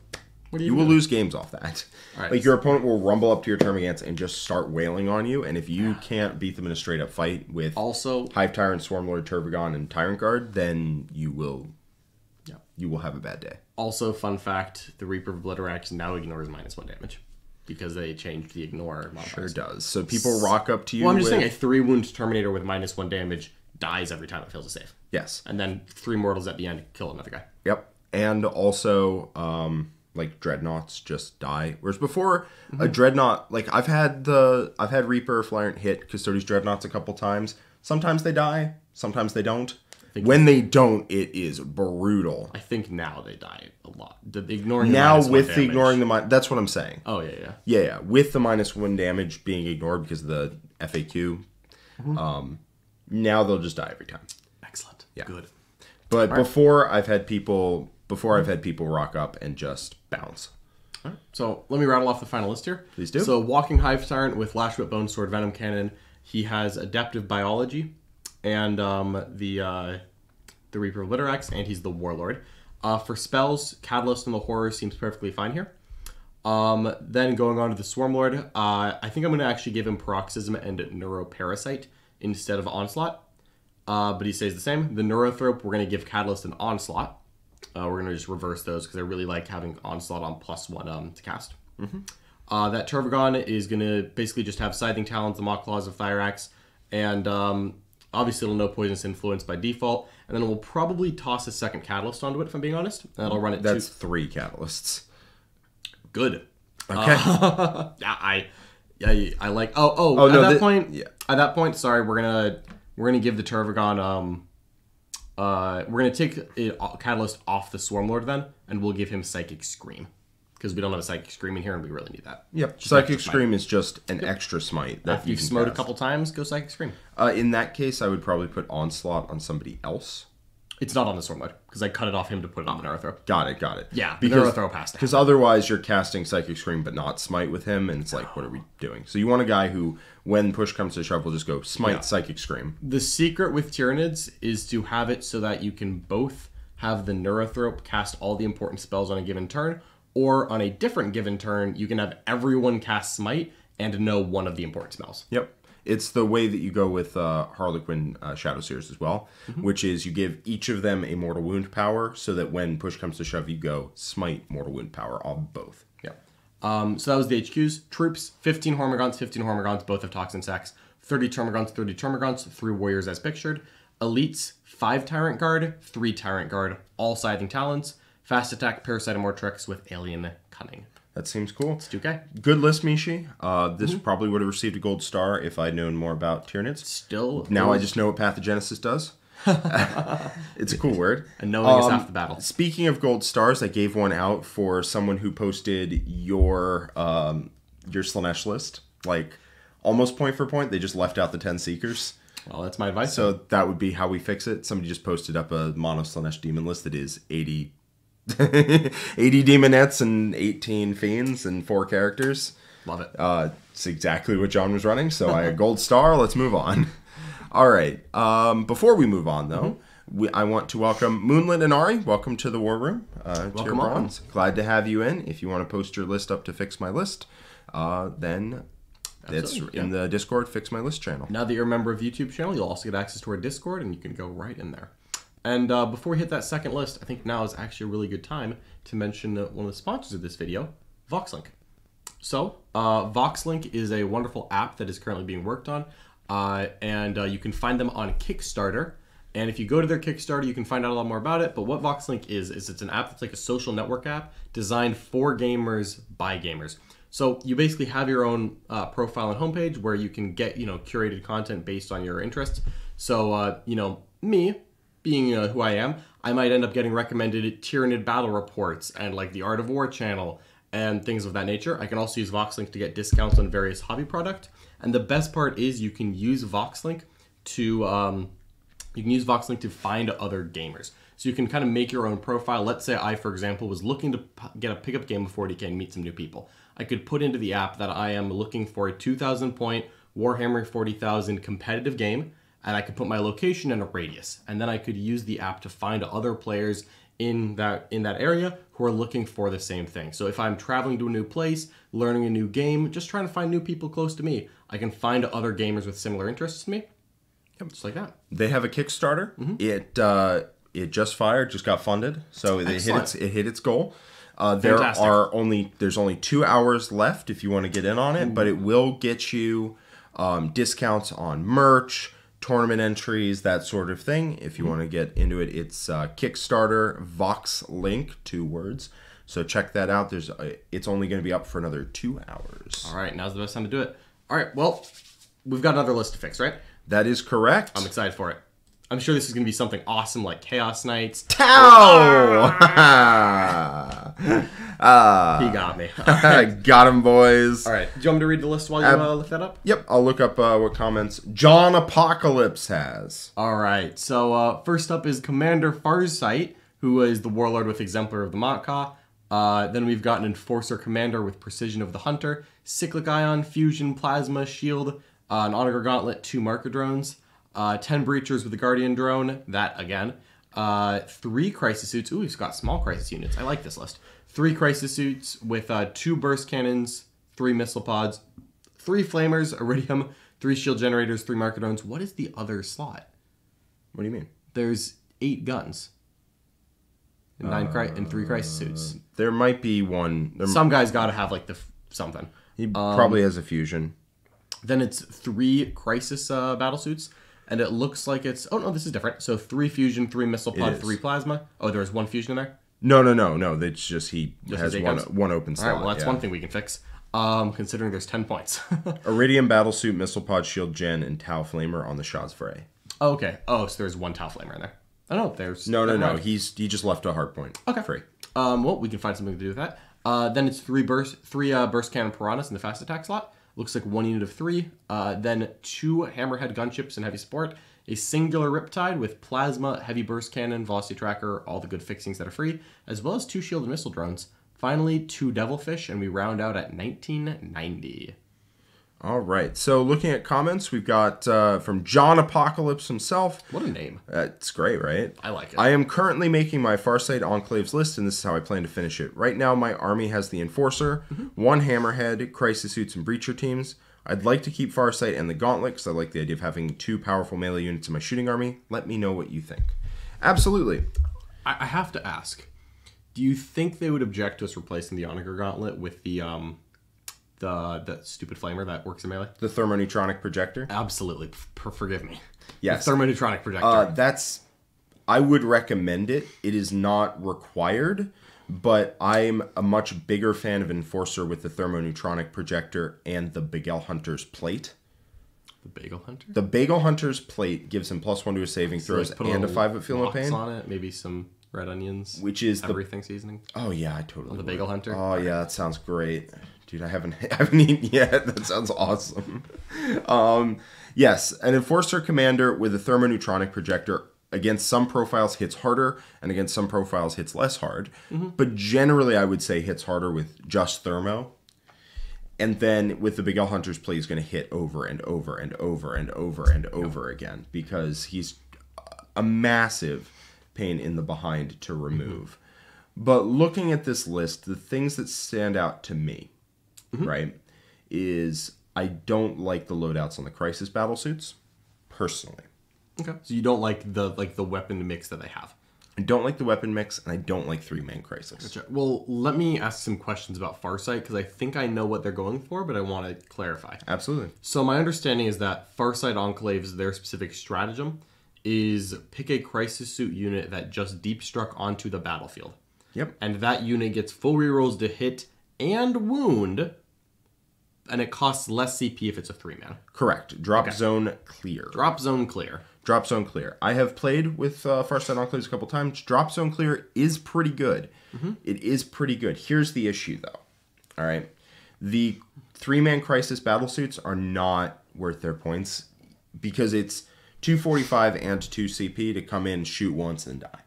[SPEAKER 2] What do
[SPEAKER 3] you
[SPEAKER 2] you
[SPEAKER 3] will lose games off that.
[SPEAKER 2] Alright.
[SPEAKER 3] Like your opponent will rumble up to your Termagants and just start wailing on you, and if you can't beat them in a straight up fight with
[SPEAKER 2] Also,
[SPEAKER 3] Hive Tyrant, Swarmlord, Tervigon, and Tyrant Guard, then you will
[SPEAKER 2] Yeah.
[SPEAKER 3] you will have a bad day.
[SPEAKER 2] also fun fact: the Reaper of Obliterax now ignores minus one damage because they changed the ignore
[SPEAKER 3] Sure
[SPEAKER 2] modifiers.
[SPEAKER 3] does. So people rock up to you.
[SPEAKER 2] Well, I'm just
[SPEAKER 3] with,
[SPEAKER 2] saying a three wound Terminator with minus one damage dies every time it fails a save,
[SPEAKER 3] Yes.
[SPEAKER 2] and then three mortals at the end kill another guy.
[SPEAKER 3] Yep. And also, um, like dreadnoughts just die. Whereas before, a dreadnought, like I've had the I've had Reaper Flyrant hit Custodes dreadnoughts a couple times. Sometimes they die. Sometimes they don't. When they don't, it is brutal.
[SPEAKER 2] I think now they die a lot. The, the ignoring the
[SPEAKER 3] Now
[SPEAKER 2] minus
[SPEAKER 3] with the
[SPEAKER 2] damage-
[SPEAKER 3] ignoring the mi- that's what I'm saying.
[SPEAKER 2] Oh yeah, yeah.
[SPEAKER 3] Yeah, yeah. With the minus one damage being ignored because of the FAQ,
[SPEAKER 2] Mm-hmm.
[SPEAKER 3] um, now they'll just die every time.
[SPEAKER 2] Excellent. Yeah. Good.
[SPEAKER 3] But before I've had people before I've had people rock up and just bounce.
[SPEAKER 2] Alright, So let me rattle off the final list here.
[SPEAKER 3] Please do.
[SPEAKER 2] So Walking Hive Tyrant with Lash Whip Bone Sword Venom Cannon. He has Adaptive Biology and um, the uh, the Reaper of Obliterax, and he's the Warlord. Uh, for spells, Catalyst and the Horror seems perfectly fine here. Um, then going on to the Swarmlord, uh, I think I'm going to actually give him Paroxysm and Neuroparasite instead of Onslaught. Uh, but he stays the same. The Neurothrope, we're going to give Catalyst an Onslaught. Uh, we're going to just reverse those because I really like having Onslaught on plus one um, to cast. Uh, that Tervigon is going to basically just have Scything Talons, the Maw Claws of Thyrax, and um, obviously it'll know Poisonous Influence by default. And then we'll probably toss a second Catalyst onto it, if I'm being honest. And that'll run it
[SPEAKER 3] That's three catalysts.
[SPEAKER 2] Good.
[SPEAKER 3] Okay.
[SPEAKER 2] Yeah, I, I, I like. Oh, oh.
[SPEAKER 3] Oh,
[SPEAKER 2] at
[SPEAKER 3] no,
[SPEAKER 2] that
[SPEAKER 3] thi-
[SPEAKER 2] point,
[SPEAKER 3] yeah.
[SPEAKER 2] at that point, sorry, we're gonna we're gonna give the Tervigon um, uh, we're gonna take it, uh, Catalyst off the Swarmlord then, and we'll give him Psychic Scream because we don't have a Psychic Scream in here, and we really need that.
[SPEAKER 3] Yep.
[SPEAKER 2] Just
[SPEAKER 3] Psychic Scream is just an extra smite that
[SPEAKER 2] After
[SPEAKER 3] you
[SPEAKER 2] you've smote a couple times, go Psychic Scream.
[SPEAKER 3] Uh, in that case, I would probably put Onslaught on somebody else.
[SPEAKER 2] It's not on the Swarmlord because I cut it off him to put it on the Neurothrope.
[SPEAKER 3] Got it. Got it.
[SPEAKER 2] Yeah,
[SPEAKER 3] because
[SPEAKER 2] Neurothrope has to
[SPEAKER 3] because otherwise you're casting Psychic Scream but not Smite with him, and it's like, what are we doing? So you want a guy who, when push comes to shove, will just go Smite
[SPEAKER 2] Yeah.
[SPEAKER 3] Psychic Scream.
[SPEAKER 2] The secret with Tyranids is to have it so that you can both have the Neurothrope cast all the important spells on a given turn, or on a different given turn, you can have everyone cast Smite and know one of the important spells.
[SPEAKER 3] Yep. It's the way that you go with uh, Harlequin uh, Shadow Seers as well,
[SPEAKER 2] Mm-hmm.
[SPEAKER 3] which is you give each of them a Mortal Wound power, so that when push comes to shove, you go Smite Mortal Wound power on both.
[SPEAKER 2] Yeah. Um, so that was the HQs. Troops, 15 Hormagaunts, 15 Hormagaunts, both have Toxin Sacks. 30 Termagants, 30 Termagants, 3 Warriors as pictured. Elites, 5 Tyrant Guard, 3 Tyrant Guard, all Scything Talons. Fast Attack, Parasite Mortrex with Alien Cunning.
[SPEAKER 3] That seems cool.
[SPEAKER 2] It's 2K.
[SPEAKER 3] Good list, Mishi. Uh, this
[SPEAKER 2] Mm-hmm.
[SPEAKER 3] probably would have received a gold star if I'd known more about Tyranids.
[SPEAKER 2] Still.
[SPEAKER 3] Now I just know what pathogenesis does. it's a cool word.
[SPEAKER 2] And knowing is
[SPEAKER 3] Um,
[SPEAKER 2] half the battle.
[SPEAKER 3] Speaking of gold stars, I gave one out for someone who posted your um, your Slaanesh list, like almost point for point. They just left out the ten seekers.
[SPEAKER 2] Well, that's my advice.
[SPEAKER 3] So that would be how we fix it. Somebody just posted up a mono Slaanesh demon list that is 80, 80 demonettes and 18 fiends and four characters.
[SPEAKER 2] Love it.
[SPEAKER 3] Uh, it's exactly what John was running. So I a gold star. Let's move on. All right. Um, before we move on, though, we, I want to welcome Moonlit and Ari. Welcome to the War Room. Uh, to your
[SPEAKER 2] Welcome on.
[SPEAKER 3] bronze. Glad to have you in. If you want to post your list up to fix my list, uh, then it's
[SPEAKER 2] Absolutely,
[SPEAKER 3] in the Discord Fix My List channel.
[SPEAKER 2] Now that you're a member of YouTube channel, you'll also get access to our Discord, and you can go right in there. And uh, before we hit that second list, I think now is actually a really good time to mention one of the sponsors of this video, VoxLink. So, uh, VoxLink is a wonderful app that is currently being worked on. uh, and uh, you can find them on Kickstarter. And if you go to their Kickstarter, you can find out a lot more about it. But what VoxLink is, is it's an app that's like a social network app designed for gamers by gamers. So you basically have your own uh, profile and homepage where you can get you know curated content based on your interests. So uh, you know me being uh, who I am, I might end up getting recommended Tyranid battle reports and like the Art of War channel and things of that nature. I can also use VoxLink to get discounts on various hobby product. And the best part is you can use VoxLink to um, you can use VoxLink to find other gamers. So you can kind of make your own profile. Let's say I, for example, was looking to get a pickup game of 40k and meet some new people. I could put into the app that I am looking for a 2,000 point Warhammer 40,000 competitive game, and I could put my location and a radius, and then I could use the app to find other players in that in that area who are looking for the same thing. So if I'm traveling to a new place, learning a new game, just trying to find new people close to me, I can find other gamers with similar interests to me. Yep, just like that.
[SPEAKER 3] They have a Kickstarter. It uh, it just fired, just got funded, so it hit its it hit its goal. Uh, there
[SPEAKER 2] Fantastic.
[SPEAKER 3] are only there's only two hours left if you want to get in on it, but it will get you um, discounts on merch, tournament entries, that sort of thing. If you want to get into it, it's uh, Kickstarter Vox Link, two words. So check that out. There's uh, it's only going to be up for another two hours.
[SPEAKER 2] All right, now's the best time to do it. All right, well, we've got another list to fix, right?
[SPEAKER 3] That is correct.
[SPEAKER 2] I'm excited for it. I'm sure this is going to be something awesome like Chaos Knights.
[SPEAKER 3] Ow! uh,
[SPEAKER 2] He got me.
[SPEAKER 3] got him, boys.
[SPEAKER 2] All right, do you want me to read the list while you uh, lift that up?
[SPEAKER 3] Yep, I'll look up uh, what comments John Apocalypse has.
[SPEAKER 2] All right, so uh, first up is Commander Farsight, who is the warlord with Exemplar of the Montka. Uh, then we've got an Enforcer Commander with Precision of the Hunter, Cyclic Ion, Fusion, Plasma, Shield, uh, an Onager Gauntlet, two Marker Drones, uh, 10 Breachers with the Guardian Drone, that again. Uh, three Crisis Suits. Ooh, he's got small Crisis units. I like this list. Three Crisis Suits with uh, two Burst Cannons, three Missile Pods, three Flamers, Iridium, three Shield Generators, three Marker Drones. What is the other slot?
[SPEAKER 3] What do you mean?
[SPEAKER 2] there's eight guns and nine cri- and three crisis suits.
[SPEAKER 3] There might be one. There
[SPEAKER 2] Some guys got to have like the f- something.
[SPEAKER 3] he probably has a fusion.
[SPEAKER 2] Then it's three crisis uh, battle suits, and it looks like it's oh no, this is different. So three fusion, three missile pod, three plasma. Oh, there's one fusion in there.
[SPEAKER 3] No, no, no, no. It's just he
[SPEAKER 2] Just
[SPEAKER 3] has one one open slot.
[SPEAKER 2] right, well that's
[SPEAKER 3] yeah.
[SPEAKER 2] one thing we can fix. Um, considering there's ten points.
[SPEAKER 3] Iridium Battlesuit, Missile Pod, Shield Gen, and Tau Flamer on the Shas'vre.
[SPEAKER 2] oh, okay. Oh, so there's one Tau Flamer in there. Oh no, there's
[SPEAKER 3] No, no, no.
[SPEAKER 2] mind.
[SPEAKER 3] He's he just left a hard point.
[SPEAKER 2] Okay.
[SPEAKER 3] free.
[SPEAKER 2] Um, well, we can find something to do with that. Uh, then it's three burst, three uh, burst cannon piranhas in the fast attack slot. Looks like one unit of three. Uh, then two hammerhead gunships and heavy support. A singular riptide with plasma, heavy burst cannon, velocity tracker, all the good fixings that are free, as well as two shield and missile drones. Finally, two devilfish, and we round out at 1990.
[SPEAKER 3] All right. So looking at comments, we've got uh, from John Apocalypse himself.
[SPEAKER 2] What a name!
[SPEAKER 3] That's great, right?
[SPEAKER 2] I like it.
[SPEAKER 3] I am currently making my Farsight Enclaves list, and this is how I plan to finish it. Right now, my army has the Enforcer, one Hammerhead, Crisis Suits, and Breacher teams. I'd like to keep Farsight and the Gauntlet because I like the idea of having two powerful melee units in my shooting army. Let me know what you think. Absolutely.
[SPEAKER 2] I, I have to ask: Do you think they would object to us replacing the Onager Gauntlet with the um, the the stupid flamer that works in melee?
[SPEAKER 3] The Thermoneutronic Projector.
[SPEAKER 2] Absolutely. F- forgive me.
[SPEAKER 3] Yes.
[SPEAKER 2] The thermoneutronic projector.
[SPEAKER 3] Uh, that's. I would recommend it. It is not required, but I'm a much bigger fan of Enforcer with the Thermoneutronic Projector and the Bagel Hunter's Plate.
[SPEAKER 2] the Bagel Hunter.
[SPEAKER 3] The Bagel Hunter's plate gives him plus one to his saving throws
[SPEAKER 2] Like, put
[SPEAKER 3] and a
[SPEAKER 2] little
[SPEAKER 3] five at feel no pain.
[SPEAKER 2] on it. Maybe some red onions.
[SPEAKER 3] Which is the
[SPEAKER 2] everything seasoning.
[SPEAKER 3] oh yeah, I totally
[SPEAKER 2] The
[SPEAKER 3] would.
[SPEAKER 2] Bagel Hunter.
[SPEAKER 3] Oh yeah, that sounds great, dude. I haven't I haven't eaten yet. That sounds awesome. Um, yes, an enforcer commander with a thermoneutronic projector against some profiles hits harder, and against some profiles hits less hard. But generally, I would say hits harder with just thermo. And then with the Bagel Hunter's play, he's going to hit over and over and over and over and over again because he's a massive pain in the behind to remove. But looking at this list, the things that stand out to me, Mm-hmm. right, is I don't like the loadouts on the crisis battle suits, personally.
[SPEAKER 2] Okay. So you don't like the like the weapon mix that they have.
[SPEAKER 3] I don't like the weapon mix, and I don't like three man crisis.
[SPEAKER 2] Well, let me ask some questions about Farsight because I think I know what they're going for, but I want to clarify.
[SPEAKER 3] Absolutely.
[SPEAKER 2] So my understanding is that Farsight Enclaves, their specific stratagem, is pick a crisis suit unit that just deep struck onto the battlefield.
[SPEAKER 3] Yep.
[SPEAKER 2] And that unit gets full rerolls to hit and wound, and it costs less CP if it's a three man.
[SPEAKER 3] Correct. Drop zone clear.
[SPEAKER 2] Drop zone clear.
[SPEAKER 3] Drop zone clear. I have played with uh, Farsight Enclaves a couple times. Drop zone clear is pretty good. It is pretty good. Here's the issue, though. All right, the three man crisis battle suits are not worth their points because it's 245 and 2 CP to come in, shoot once, and die.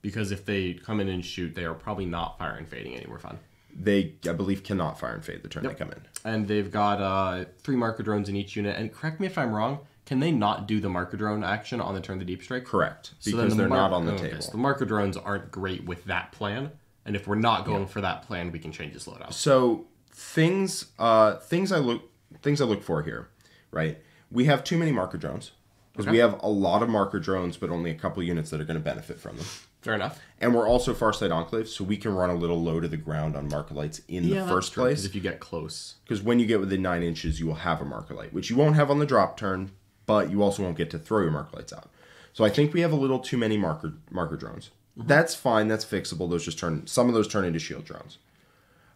[SPEAKER 2] Because if they come in and shoot, they are probably not fire and fading anymore fun.
[SPEAKER 3] They, I believe, cannot fire and fade the turn they come in.
[SPEAKER 2] And they've got uh, three marker drones in each unit. And correct me if I'm wrong, can they not do the marker drone action on the turn the deep strike?
[SPEAKER 3] Correct,
[SPEAKER 2] So
[SPEAKER 3] because
[SPEAKER 2] then
[SPEAKER 3] they're not on the
[SPEAKER 2] okay,
[SPEAKER 3] table.
[SPEAKER 2] so the marker drones aren't great with that plan. And if we're not going for that plan, we can change this loadout.
[SPEAKER 3] So things, uh, things I look, things I look for here, right? We have too many marker drones because we have a lot of marker drones, but only a couple units that are going to benefit from them.
[SPEAKER 2] Fair enough.
[SPEAKER 3] And we're also Farsight Enclave, so we can run a little low to the ground on marker lights in the first
[SPEAKER 2] Because
[SPEAKER 3] place.
[SPEAKER 2] if you get close,
[SPEAKER 3] Because when you get within nine inches, you will have a marker light, which you won't have on the drop turn, but you also won't get to throw your marker lights out. So I think we have a little too many marker marker drones. That's fine. That's fixable. Those just turn. Some of those turn into shield drones.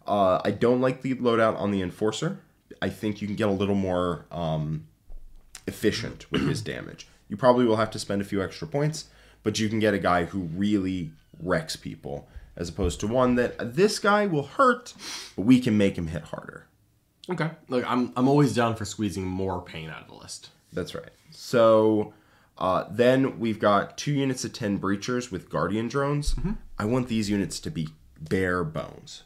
[SPEAKER 3] Uh, I don't like the loadout on the enforcer. I think you can get a little more um, efficient with his damage. You probably will have to spend a few extra points, but you can get a guy who really wrecks people, as opposed to one that this guy will hurt, but we can make him hit harder.
[SPEAKER 2] okay. Look, I'm I'm always down for squeezing more pain out of the list.
[SPEAKER 3] That's right. So uh, then we've got two units of 10 breachers with guardian drones. I want these units to be bare bones.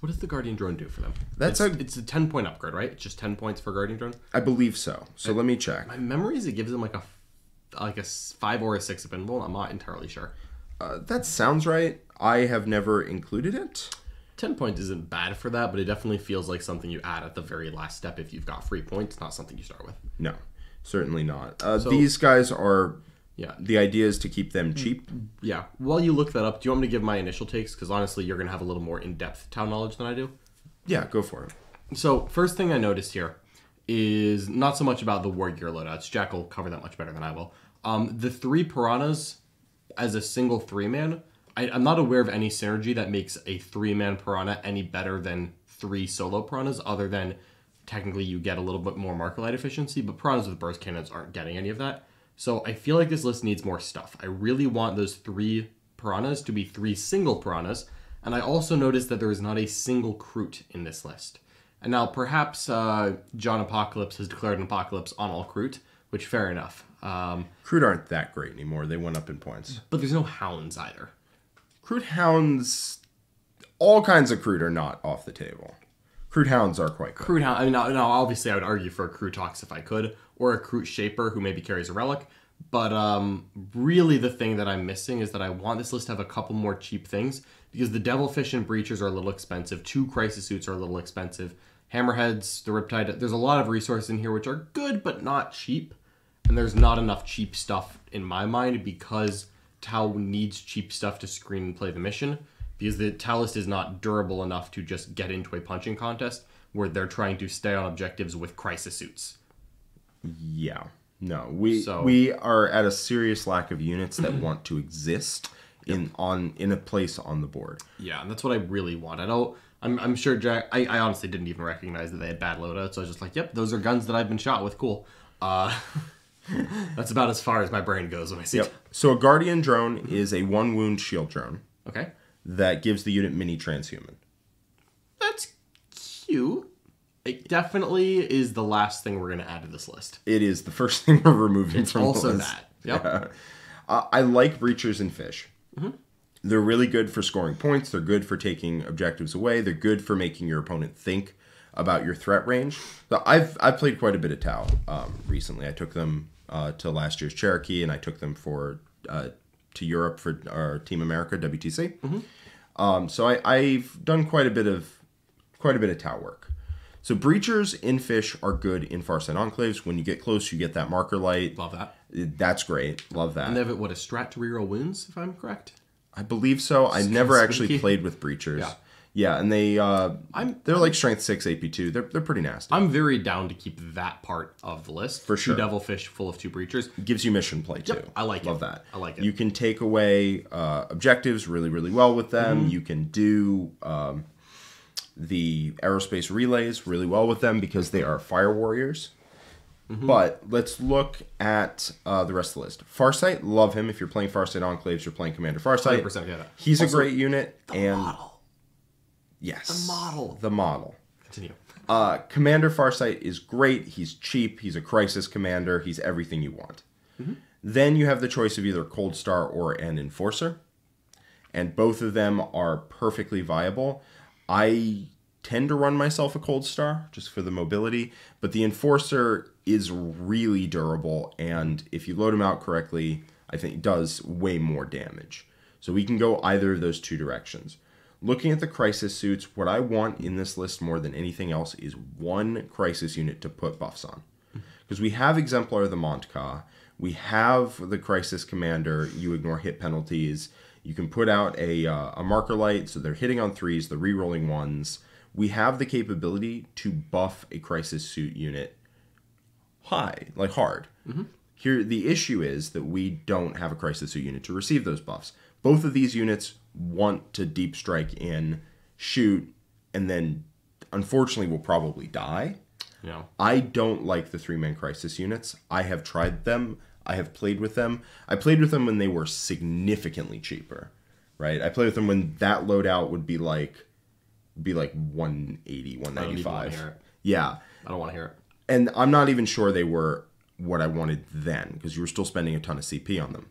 [SPEAKER 2] What does the guardian drone do for them?
[SPEAKER 3] That's
[SPEAKER 2] it's,
[SPEAKER 3] a-
[SPEAKER 2] it's a ten point upgrade, right? It's just ten points for guardian drone.
[SPEAKER 3] I believe so. So let me check.
[SPEAKER 2] My memory is it gives them like a like a five or a six dependable. I'm not entirely sure.
[SPEAKER 3] Uh, that sounds right. I have never included it.
[SPEAKER 2] 10 points isn't bad for that, but it definitely feels like something you add at the very last step if you've got free points, not something you start with.
[SPEAKER 3] No, certainly not. Uh, these guys are.
[SPEAKER 2] Yeah.
[SPEAKER 3] The idea is to keep them cheap.
[SPEAKER 2] Yeah. While you look that up, do you want me to give my initial takes? Because honestly, you're going to have a little more in depth Tau knowledge than I do.
[SPEAKER 3] Yeah, go for it.
[SPEAKER 2] So, first thing I noticed here is not so much about the war gear loadouts. Jack will cover that much better than I will. Um, the three piranhas as a single three man, I, I'm not aware of any synergy that makes a three man piranha any better than three solo piranhas, other than technically you get a little bit more marker light efficiency, but piranhas with burst cannons aren't getting any of that. So I feel like this list needs more stuff. I really want those three piranhas to be three single piranhas, and I also noticed that there is not a single Kroot in this list. And now perhaps uh, John Apocalypse has declared an apocalypse on all Kroot, which fair enough. Um,
[SPEAKER 3] Kroot aren't that great anymore. They went up in points.
[SPEAKER 2] but there's no hounds either.
[SPEAKER 3] Kroot hounds. All kinds of Kroot are not off the table. Kroot hounds are quite good.
[SPEAKER 2] Hound. I mean, now, now obviously I would argue for a Krootox if I could, or a Kroot Shaper who maybe carries a relic. But um, really, the thing that I'm missing is that I want this list to have a couple more cheap things because the Devilfish and Breachers are a little expensive. Two Crisis Suits are a little expensive. Hammerheads, the Riptide. There's a lot of resources in here which are good but not cheap. And there's not enough cheap stuff in my mind because Tau needs cheap stuff to screen and play the mission. Because the Tau list is not durable enough to just get into a punching contest where they're trying to stay on objectives with crisis suits.
[SPEAKER 3] Yeah. No, we
[SPEAKER 2] So-
[SPEAKER 3] we are at a serious lack of units that want to exist in on in a place on the board.
[SPEAKER 2] Yeah, and that's what I really want. I don't. I'm, I'm sure Jack. I, I honestly didn't even recognize that they had bad loadouts. So I was just like, "Yep, those are guns that I've been shot with. Cool." Uh, that's about as far as my brain goes when I see
[SPEAKER 3] Yep.
[SPEAKER 2] it.
[SPEAKER 3] So a guardian drone is a one wound shield drone
[SPEAKER 2] Okay,
[SPEAKER 3] that gives the unit mini transhuman.
[SPEAKER 2] that's cute. It definitely is the last thing we're gonna add to this list.
[SPEAKER 3] It is the first thing we're removing from
[SPEAKER 2] Also
[SPEAKER 3] the list.
[SPEAKER 2] that. Yep.
[SPEAKER 3] Uh, I like breachers and fish.
[SPEAKER 2] Mm-hmm.
[SPEAKER 3] They're really good for scoring points. They're good for taking objectives away. They're good for making your opponent think about your threat range. So I've I've played quite a bit of Tau um, recently. I took them uh, to last year's Cherokee, and I took them for uh, to Europe for our Team America WTC.
[SPEAKER 2] Mm-hmm.
[SPEAKER 3] Um, so I, I've done quite a bit of quite a bit of Tau work. So breachers in fish are good in Farsight Enclaves. When you get close, you get that marker light.
[SPEAKER 2] Love that.
[SPEAKER 3] That's great. Love that.
[SPEAKER 2] And they have what a strat to reroll wounds, if I'm correct.
[SPEAKER 3] I believe so. I never actually played with breachers.
[SPEAKER 2] Yeah.
[SPEAKER 3] Yeah, and they uh,
[SPEAKER 2] I'm-
[SPEAKER 3] they're like strength six AP two. They're they're pretty nasty.
[SPEAKER 2] I'm very down to keep that part of the list.
[SPEAKER 3] For sure.
[SPEAKER 2] Two devilfish full of two breachers.
[SPEAKER 3] gives you mission play too.
[SPEAKER 2] I like it.
[SPEAKER 3] Love that.
[SPEAKER 2] I like it.
[SPEAKER 3] You can take away uh, objectives really, really well with them.
[SPEAKER 2] Mm-hmm.
[SPEAKER 3] You can do um, the aerospace relays really well with them because they are fire warriors.
[SPEAKER 2] Mm-hmm.
[SPEAKER 3] But let's look at uh, the rest of the list. Farsight, love him. If you're playing Farsight Enclaves, you're playing Commander Farsight.
[SPEAKER 2] 100% get it.
[SPEAKER 3] He's
[SPEAKER 2] Also,
[SPEAKER 3] a great unit, and
[SPEAKER 2] Model.
[SPEAKER 3] yes,
[SPEAKER 2] The model.
[SPEAKER 3] the model.
[SPEAKER 2] Continue.
[SPEAKER 3] Uh, commander Farsight is great. He's cheap. He's a crisis commander. He's everything you want. Then you have the choice of either Cold Star or an Enforcer, and both of them are perfectly viable. I tend to run myself a Cold Star just for the mobility, but the Enforcer is really durable, and if you load him out correctly, I think it does way more damage. So we can go either of those two directions. Looking at the crisis suits, what I want in this list more than anything else is one crisis unit to put buffs on. Because we have Exemplar of the Montka, we have the Crisis Commander, you ignore hit penalties, you can put out a, uh, a marker light, so they're hitting on threes, the re-rolling ones. We have the capability to buff a Crisis Suit unit high, like hard. Here, the issue is that we don't have a crisis suit unit to receive those buffs. Both of these units want to deep strike in, shoot, and then unfortunately will probably die.
[SPEAKER 2] Yeah.
[SPEAKER 3] I don't like the three man crisis units. I have tried them. I have played with them. I played with them when they were significantly cheaper, right? I played with them when that loadout would be like, be like 180,
[SPEAKER 2] even wanna
[SPEAKER 3] 195.
[SPEAKER 2] hear it.
[SPEAKER 3] Yeah
[SPEAKER 2] I don't want to hear it.
[SPEAKER 3] And I'm not even sure they were what I wanted then because you were still spending a ton of CP on them.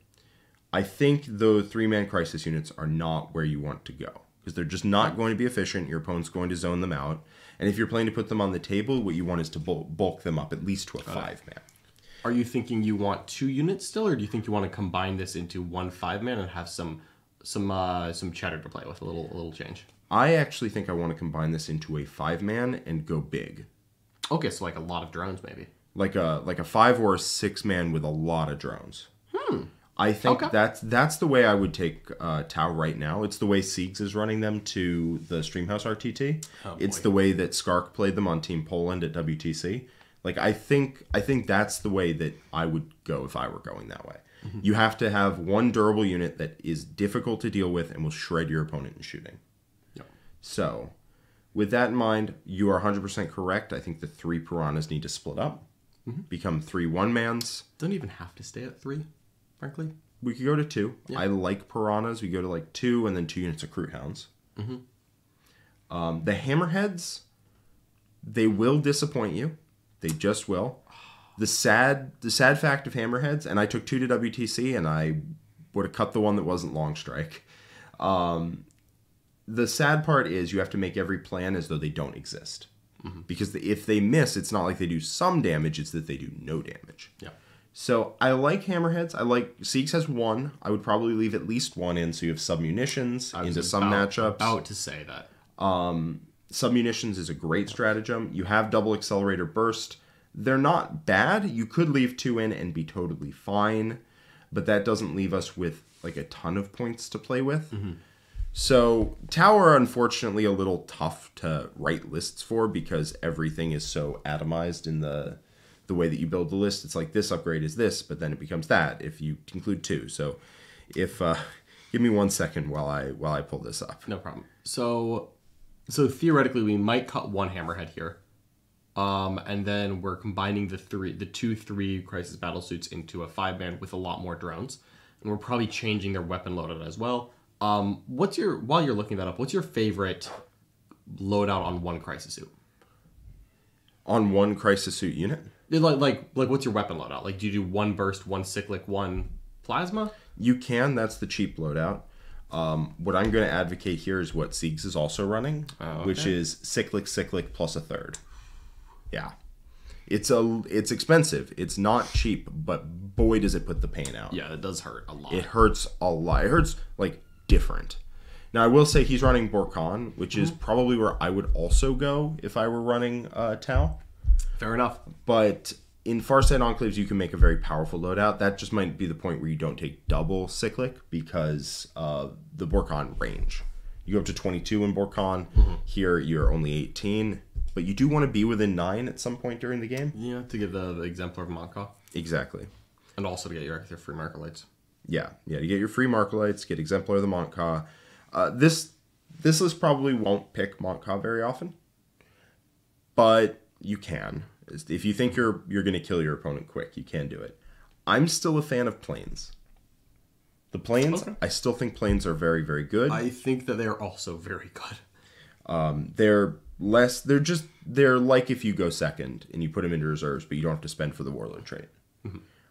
[SPEAKER 3] I think the three man crisis units are not where you want to go because they're just not going to be efficient. Your opponent's going to zone them out, and if you're planning to put them on the table, what you want is to bulk them up at least to a five man.
[SPEAKER 2] Are you thinking you want two units still, or do you think you want to combine this into one five man and have some some uh, some cheddar to play with, a little a little change?
[SPEAKER 3] I actually think I want to combine this into a five man and go big,
[SPEAKER 2] Okay, so like a lot of drones, maybe.
[SPEAKER 3] like a like a five or a six man with a lot of drones. I think
[SPEAKER 2] Okay.
[SPEAKER 3] that's that's the way I would take uh, Tau right now. It's the way Siegs is running them to the Streamhouse RTT. it's
[SPEAKER 2] boy.
[SPEAKER 3] the way that Skark played them on Team Poland at WTC. Like I think I think that's the way that I would go if I were going that way. You have to have one durable unit that is difficult to deal with and will shred your opponent in shooting.
[SPEAKER 2] Yep.
[SPEAKER 3] So, with that in mind, you are 100% correct. I think the three piranhas need to split up, become three one mans.
[SPEAKER 2] Doesn't even have to stay at three, frankly.
[SPEAKER 3] We could go to two. I like piranhas. We go to like two and then two units of Kroot hounds. Um, the hammerheads, they will disappoint you. They just will. The sad, the sad fact of hammerheads, and I took two to WTC, and I would have cut the one that wasn't long strike. Um, the sad part is you have to make every plan as though they don't exist, mm-hmm. because the, if they miss, it's not like they do some damage; it's that they do no damage.
[SPEAKER 2] Yeah.
[SPEAKER 3] So I like hammerheads. I like Siegs has one. I would probably leave at least one in so you have submunitions into some
[SPEAKER 2] about-
[SPEAKER 3] matchups.
[SPEAKER 2] About to say that.
[SPEAKER 3] Um, submunitions is a great stratagem. You have double accelerator burst. They're not bad. You could leave two in and be totally fine, but that doesn't leave us with like a ton of points to play with. Mm-hmm. So Tau, unfortunately, a little tough to write lists for because everything is so atomized in the the way that you build the list. It's like this upgrade is this, but then it becomes that if you include two. So if uh, give me one second while I while I pull this up.
[SPEAKER 2] No problem. So, so theoretically, we might cut one hammerhead here, um, and then we're combining the three, the two three crisis battle suits into a five man with a lot more drones, and we're probably changing their weapon loadout as well. Um, what's your while you're looking that up? What's your favorite loadout on one crisis suit?
[SPEAKER 3] On one crisis suit unit.
[SPEAKER 2] Like like like what's your weapon loadout? Like do you do one burst, one cyclic, one plasma?
[SPEAKER 3] You can. That's the cheap loadout. Um, what I'm going to advocate here is what Siegs is also running, which
[SPEAKER 2] okay.
[SPEAKER 3] is cyclic, cyclic plus a third. Yeah, it's a it's expensive. It's not cheap, but boy does it put the pain out.
[SPEAKER 2] Yeah, it does hurt a lot.
[SPEAKER 3] It hurts a lot. It hurts like different. Now I will say he's running Bork'an, which is probably where I would also go if I were running uh, Tau.
[SPEAKER 2] Fair enough.
[SPEAKER 3] But in Farsight Enclaves, you can make a very powerful loadout. That just might be the point where you don't take double cyclic because uh, the Bork'an range. You go up to 22 in Bork'an. Here, you're only 18. But you do want to be within 9 at some point during the game.
[SPEAKER 2] Yeah, to get the, the exemplar of Montka.
[SPEAKER 3] Exactly.
[SPEAKER 2] And also to get your, your free marker lights.
[SPEAKER 3] Yeah, yeah. You get your free marker lights, get Exemplar of the Montka. Uh, this this list probably won't pick Montka very often, but you can. If you think you're you're going to kill your opponent quick, you can do it. I'm still a fan of planes. The planes,
[SPEAKER 2] Okay.
[SPEAKER 3] I still think planes are very very good.
[SPEAKER 2] I think that they are also very good.
[SPEAKER 3] they're less. They're just they're like if you go second and you put them into reserves, but you don't have to spend for the warlord trait.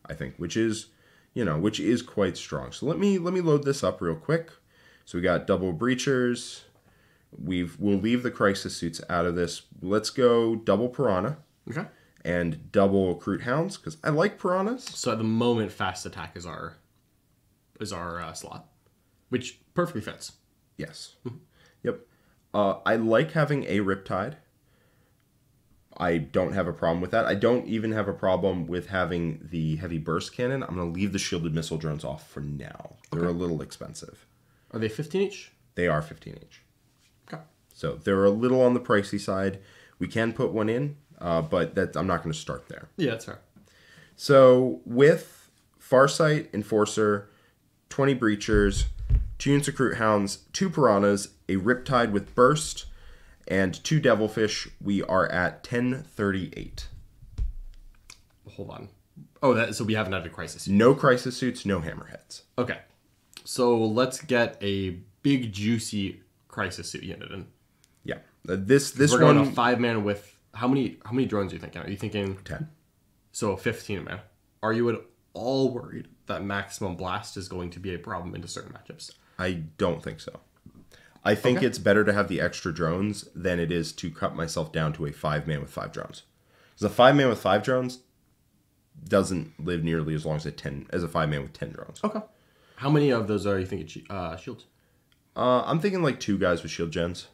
[SPEAKER 3] I think, which is, you know, which is quite strong. So let me let me load this up real quick. So we got double breachers. We've we'll leave the crisis suits out of this. Let's go double piranha
[SPEAKER 2] Okay.
[SPEAKER 3] and double recruit hounds because I like piranhas.
[SPEAKER 2] So at the moment, fast attack is our is our uh, slot, which perfectly fits.
[SPEAKER 3] Yes. Yep. Uh, I like having a Riptide. I don't have a problem with that. I don't even have a problem with having the heavy burst cannon. I'm going to leave the shielded missile drones off for now. They're a little expensive.
[SPEAKER 2] Are they 15 each?
[SPEAKER 3] They are 15 each.
[SPEAKER 2] Okay.
[SPEAKER 3] So they're a little on the pricey side. We can put one in, uh, but that I'm not going to start there.
[SPEAKER 2] Yeah, that's fair.
[SPEAKER 3] So with Farsight, Enforcer, 20 Breachers, two Recruit Hounds, two Piranhas, a Riptide with Burst, and two Devilfish, we are at 1038.
[SPEAKER 2] Hold on. Oh, that so we haven't had a crisis.
[SPEAKER 3] No Crisis Suits, no Hammerheads.
[SPEAKER 2] Okay. So let's get a big juicy crisis suit unit in.
[SPEAKER 3] Yeah. Uh, This this
[SPEAKER 2] We're going
[SPEAKER 3] one
[SPEAKER 2] five man with how many how many drones are you thinking? Are you thinking
[SPEAKER 3] 10.
[SPEAKER 2] so 15 man? Are you at all worried that maximum blast is going to be a problem into certain matchups?
[SPEAKER 3] I don't think so. I think
[SPEAKER 2] Okay.
[SPEAKER 3] it's better to have the extra drones than it is to cut myself down to a five man with five drones. Because a five man with five drones doesn't live nearly as long as a ten as a five man with ten drones.
[SPEAKER 2] Okay. How many of those are you thinking uh, shields?
[SPEAKER 3] Uh, I'm thinking like two guys with shield gens.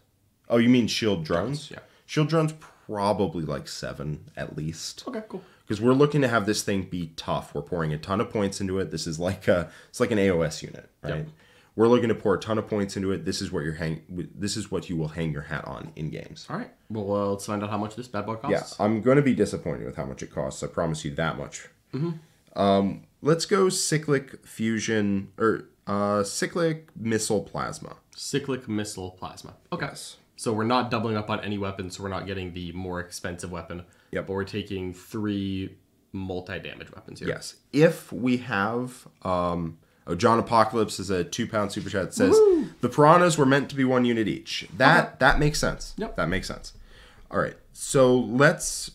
[SPEAKER 3] Oh, you mean shield drones?
[SPEAKER 2] yeah.
[SPEAKER 3] Shield drones probably like seven at least.
[SPEAKER 2] Okay, cool.
[SPEAKER 3] Because we're looking to have this thing be tough. We're pouring a ton of points into it. This is like a it's like an AOS unit, right?
[SPEAKER 2] Yep.
[SPEAKER 3] We're looking to pour a ton of points into it. This is what you're hang. This is what you will hang your hat on in games.
[SPEAKER 2] All right. Well, uh, let's find out how much this bad boy costs. Yeah.
[SPEAKER 3] I'm going to be disappointed with how much it costs. I promise you that much. Hmm. Um, let's go cyclic fusion or uh, cyclic missile plasma.
[SPEAKER 2] Cyclic missile plasma. Okay.
[SPEAKER 3] Yes.
[SPEAKER 2] So we're not doubling up on any weapons. so we're not getting the more expensive weapon.
[SPEAKER 3] Yep.
[SPEAKER 2] But we're taking three multi-damage weapons here.
[SPEAKER 3] Yes. If we have um oh John Apocalypse is a two pound super chat that says the piranhas were meant to be one unit each. That that makes sense.
[SPEAKER 2] Yep.
[SPEAKER 3] That makes sense. All right. So let's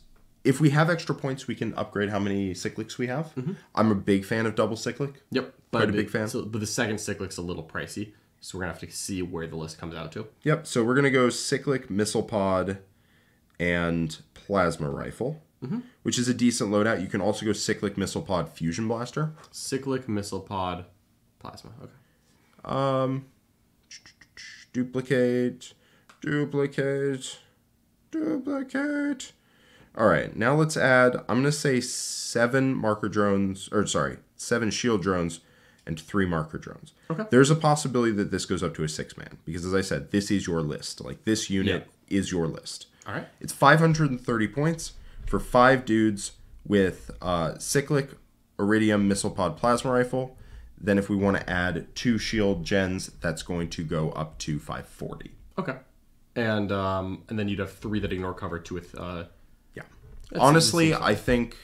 [SPEAKER 3] if we have extra points, we can upgrade how many cyclics we have. Mm-hmm. I'm a big fan of double cyclic.
[SPEAKER 2] Yep. But
[SPEAKER 3] Quite a big fan.
[SPEAKER 2] So, but the second cyclic's a little pricey, so we're gonna have to see where the list comes out to.
[SPEAKER 3] Yep. So we're gonna go cyclic missile pod and plasma rifle, mm-hmm. which is a decent loadout. You can also go cyclic missile pod fusion blaster.
[SPEAKER 2] Cyclic missile pod plasma. Okay.
[SPEAKER 3] Um, Duplicate, duplicate, duplicate. All right, now let's add. I'm gonna say seven marker drones, or sorry, seven shield drones, and three marker drones.
[SPEAKER 2] Okay.
[SPEAKER 3] There's a possibility that this goes up to a six man because, as I said, this is your list. Like this unit is your list.
[SPEAKER 2] All right.
[SPEAKER 3] It's 530 points for five dudes with uh, cyclic iridium missile pod plasma rifle. Then, if we want to add two shield gens, that's going to go up to 540.
[SPEAKER 2] Okay. And um, and then you'd have three that ignore cover, two with uh,
[SPEAKER 3] Yeah. Honestly, I think.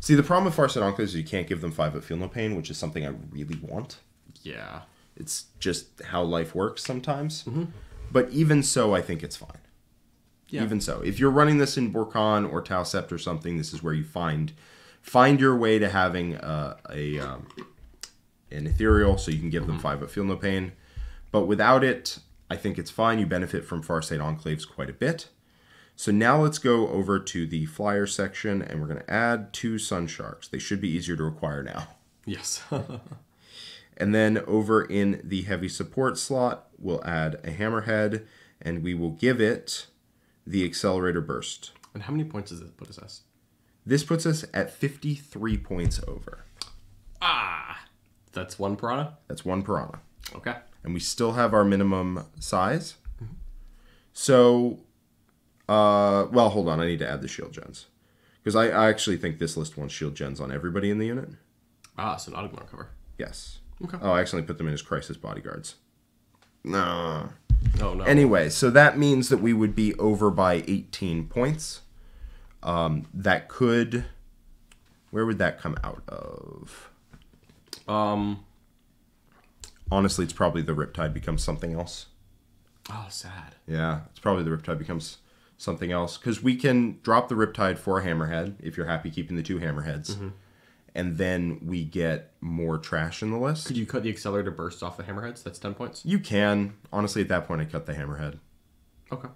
[SPEAKER 3] See, the problem with Farsight Enclaves is you can't give them five but feel no pain, which is something I really want.
[SPEAKER 2] yeah.
[SPEAKER 3] It's just how life works sometimes. But even so, I think it's fine.
[SPEAKER 2] Yeah.
[SPEAKER 3] Even so, if you're running this in Bork'an or Tau Sept or something, this is where you find find your way to having uh, a um, an ethereal, so you can give them five but feel no pain. But without it, I think it's fine. You benefit from Farsight Enclaves quite a bit. So now let's go over to the flyer section, and we're going to add two Sun Sharks. They should be easier to acquire now.
[SPEAKER 2] Yes.
[SPEAKER 3] And then over in the heavy support slot, we'll add a hammerhead and we will give it the accelerator burst.
[SPEAKER 2] and how many points does it put us as?
[SPEAKER 3] This puts us at 53 points over.
[SPEAKER 2] Ah, that's one piranha.
[SPEAKER 3] That's one piranha.
[SPEAKER 2] Okay.
[SPEAKER 3] And we still have our minimum size. So, uh, well, hold on. I need to add the shield gens. Because I, I actually think this list wants shield gens on everybody in the unit.
[SPEAKER 2] Ah, so not ignore cover.
[SPEAKER 3] Yes.
[SPEAKER 2] Okay.
[SPEAKER 3] Oh, I accidentally put them in as crisis bodyguards. No.
[SPEAKER 2] Oh no.
[SPEAKER 3] Anyway, so that means that we would be over by 18 points. Um, that could. Where would that come out of?
[SPEAKER 2] Um.
[SPEAKER 3] Honestly, it's probably the Riptide becomes something else.
[SPEAKER 2] Oh, sad.
[SPEAKER 3] Yeah, it's probably the Riptide becomes something else. Because we can drop the Riptide for a Hammerhead if you're happy keeping the two Hammerheads. And then we get more trash in the list.
[SPEAKER 2] Could you cut the accelerator Burst off the hammerheads? That's ten points.
[SPEAKER 3] You can. Honestly, at that point, I cut the Hammerhead.
[SPEAKER 2] Okay.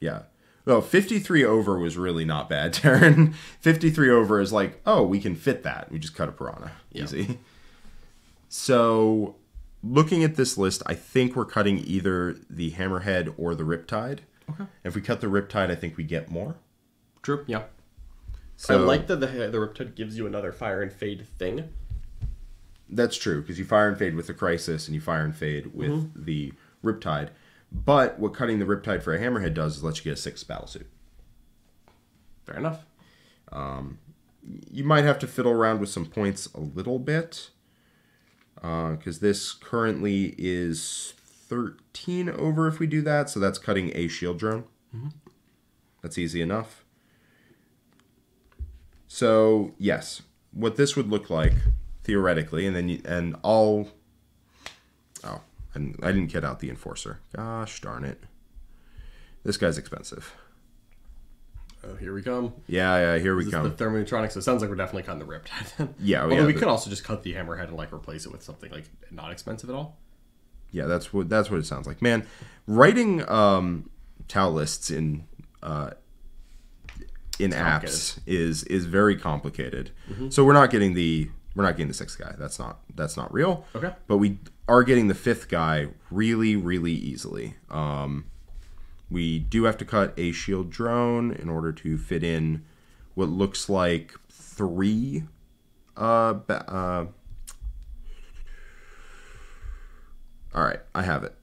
[SPEAKER 3] Yeah. Well, 53 over was really not bad, Taryn. 53 over is like, oh, we can fit that. We just cut a piranha.
[SPEAKER 2] Yeah.
[SPEAKER 3] Easy. So, looking at this list, I think we're cutting either the Hammerhead or the Riptide.
[SPEAKER 2] Okay.
[SPEAKER 3] If we cut the Riptide, I think we get more.
[SPEAKER 2] True. Yeah.
[SPEAKER 3] So,
[SPEAKER 2] I like that the the Riptide gives you another fire and fade thing.
[SPEAKER 3] That's true, because you fire and fade with the Crisis and you fire and fade with mm-hmm. the Riptide. But what cutting the Riptide for a Hammerhead does is lets you get a six battle suit.
[SPEAKER 2] Fair enough.
[SPEAKER 3] Um, you might have to fiddle around with some points a little bit Uh, because this currently is 13 over if we do that so that's cutting a shield drone. Mm-hmm. That's easy enough. So yes what this would look like theoretically and then you, and i'll oh and i didn't get out the enforcer. Gosh darn it. This guy's expensive
[SPEAKER 2] Oh, here we come.
[SPEAKER 3] yeah yeah here we
[SPEAKER 2] This is
[SPEAKER 3] come
[SPEAKER 2] the thermoneutronics. So it sounds like we're definitely cutting the Riptide then.
[SPEAKER 3] Yeah,
[SPEAKER 2] Although
[SPEAKER 3] yeah,
[SPEAKER 2] we could also just cut the hammerhead and like replace it with something like not expensive at all.
[SPEAKER 3] Yeah, that's what that's what it sounds like. Man, writing um tau lists in uh in apps is is very complicated. So we're not getting the we're not getting the sixth guy. That's not that's not real.
[SPEAKER 2] Okay.
[SPEAKER 3] But we are getting the fifth guy really really easily. Um we do have to cut a shield drone in order to fit in what looks like three uh, uh All right, I have it.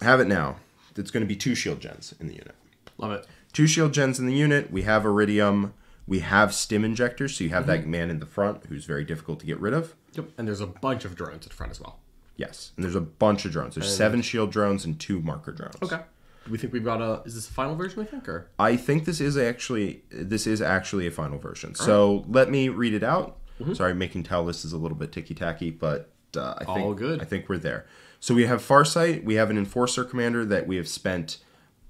[SPEAKER 3] Have it now. It's going to be two shield gens in the unit.
[SPEAKER 2] Love it.
[SPEAKER 3] Two shield gens in the unit. We have Iridium. We have stim injectors, so you have that man in the front who's very difficult to get rid of.
[SPEAKER 2] Yep. And there's a bunch of drones at the front as well.
[SPEAKER 3] Yes, and there's a bunch of drones. There's seven shield drones and two marker drones.
[SPEAKER 2] Okay. We think we've got a? Is this a final version? i think, or
[SPEAKER 3] I think this is actually this is actually a final version. So let me read it out.
[SPEAKER 2] Mm-hmm.
[SPEAKER 3] Sorry, making tell list is a little bit ticky tacky, but uh, I think
[SPEAKER 2] All good.
[SPEAKER 3] I think we're there. So we have Farsight. We have an enforcer commander that we have spent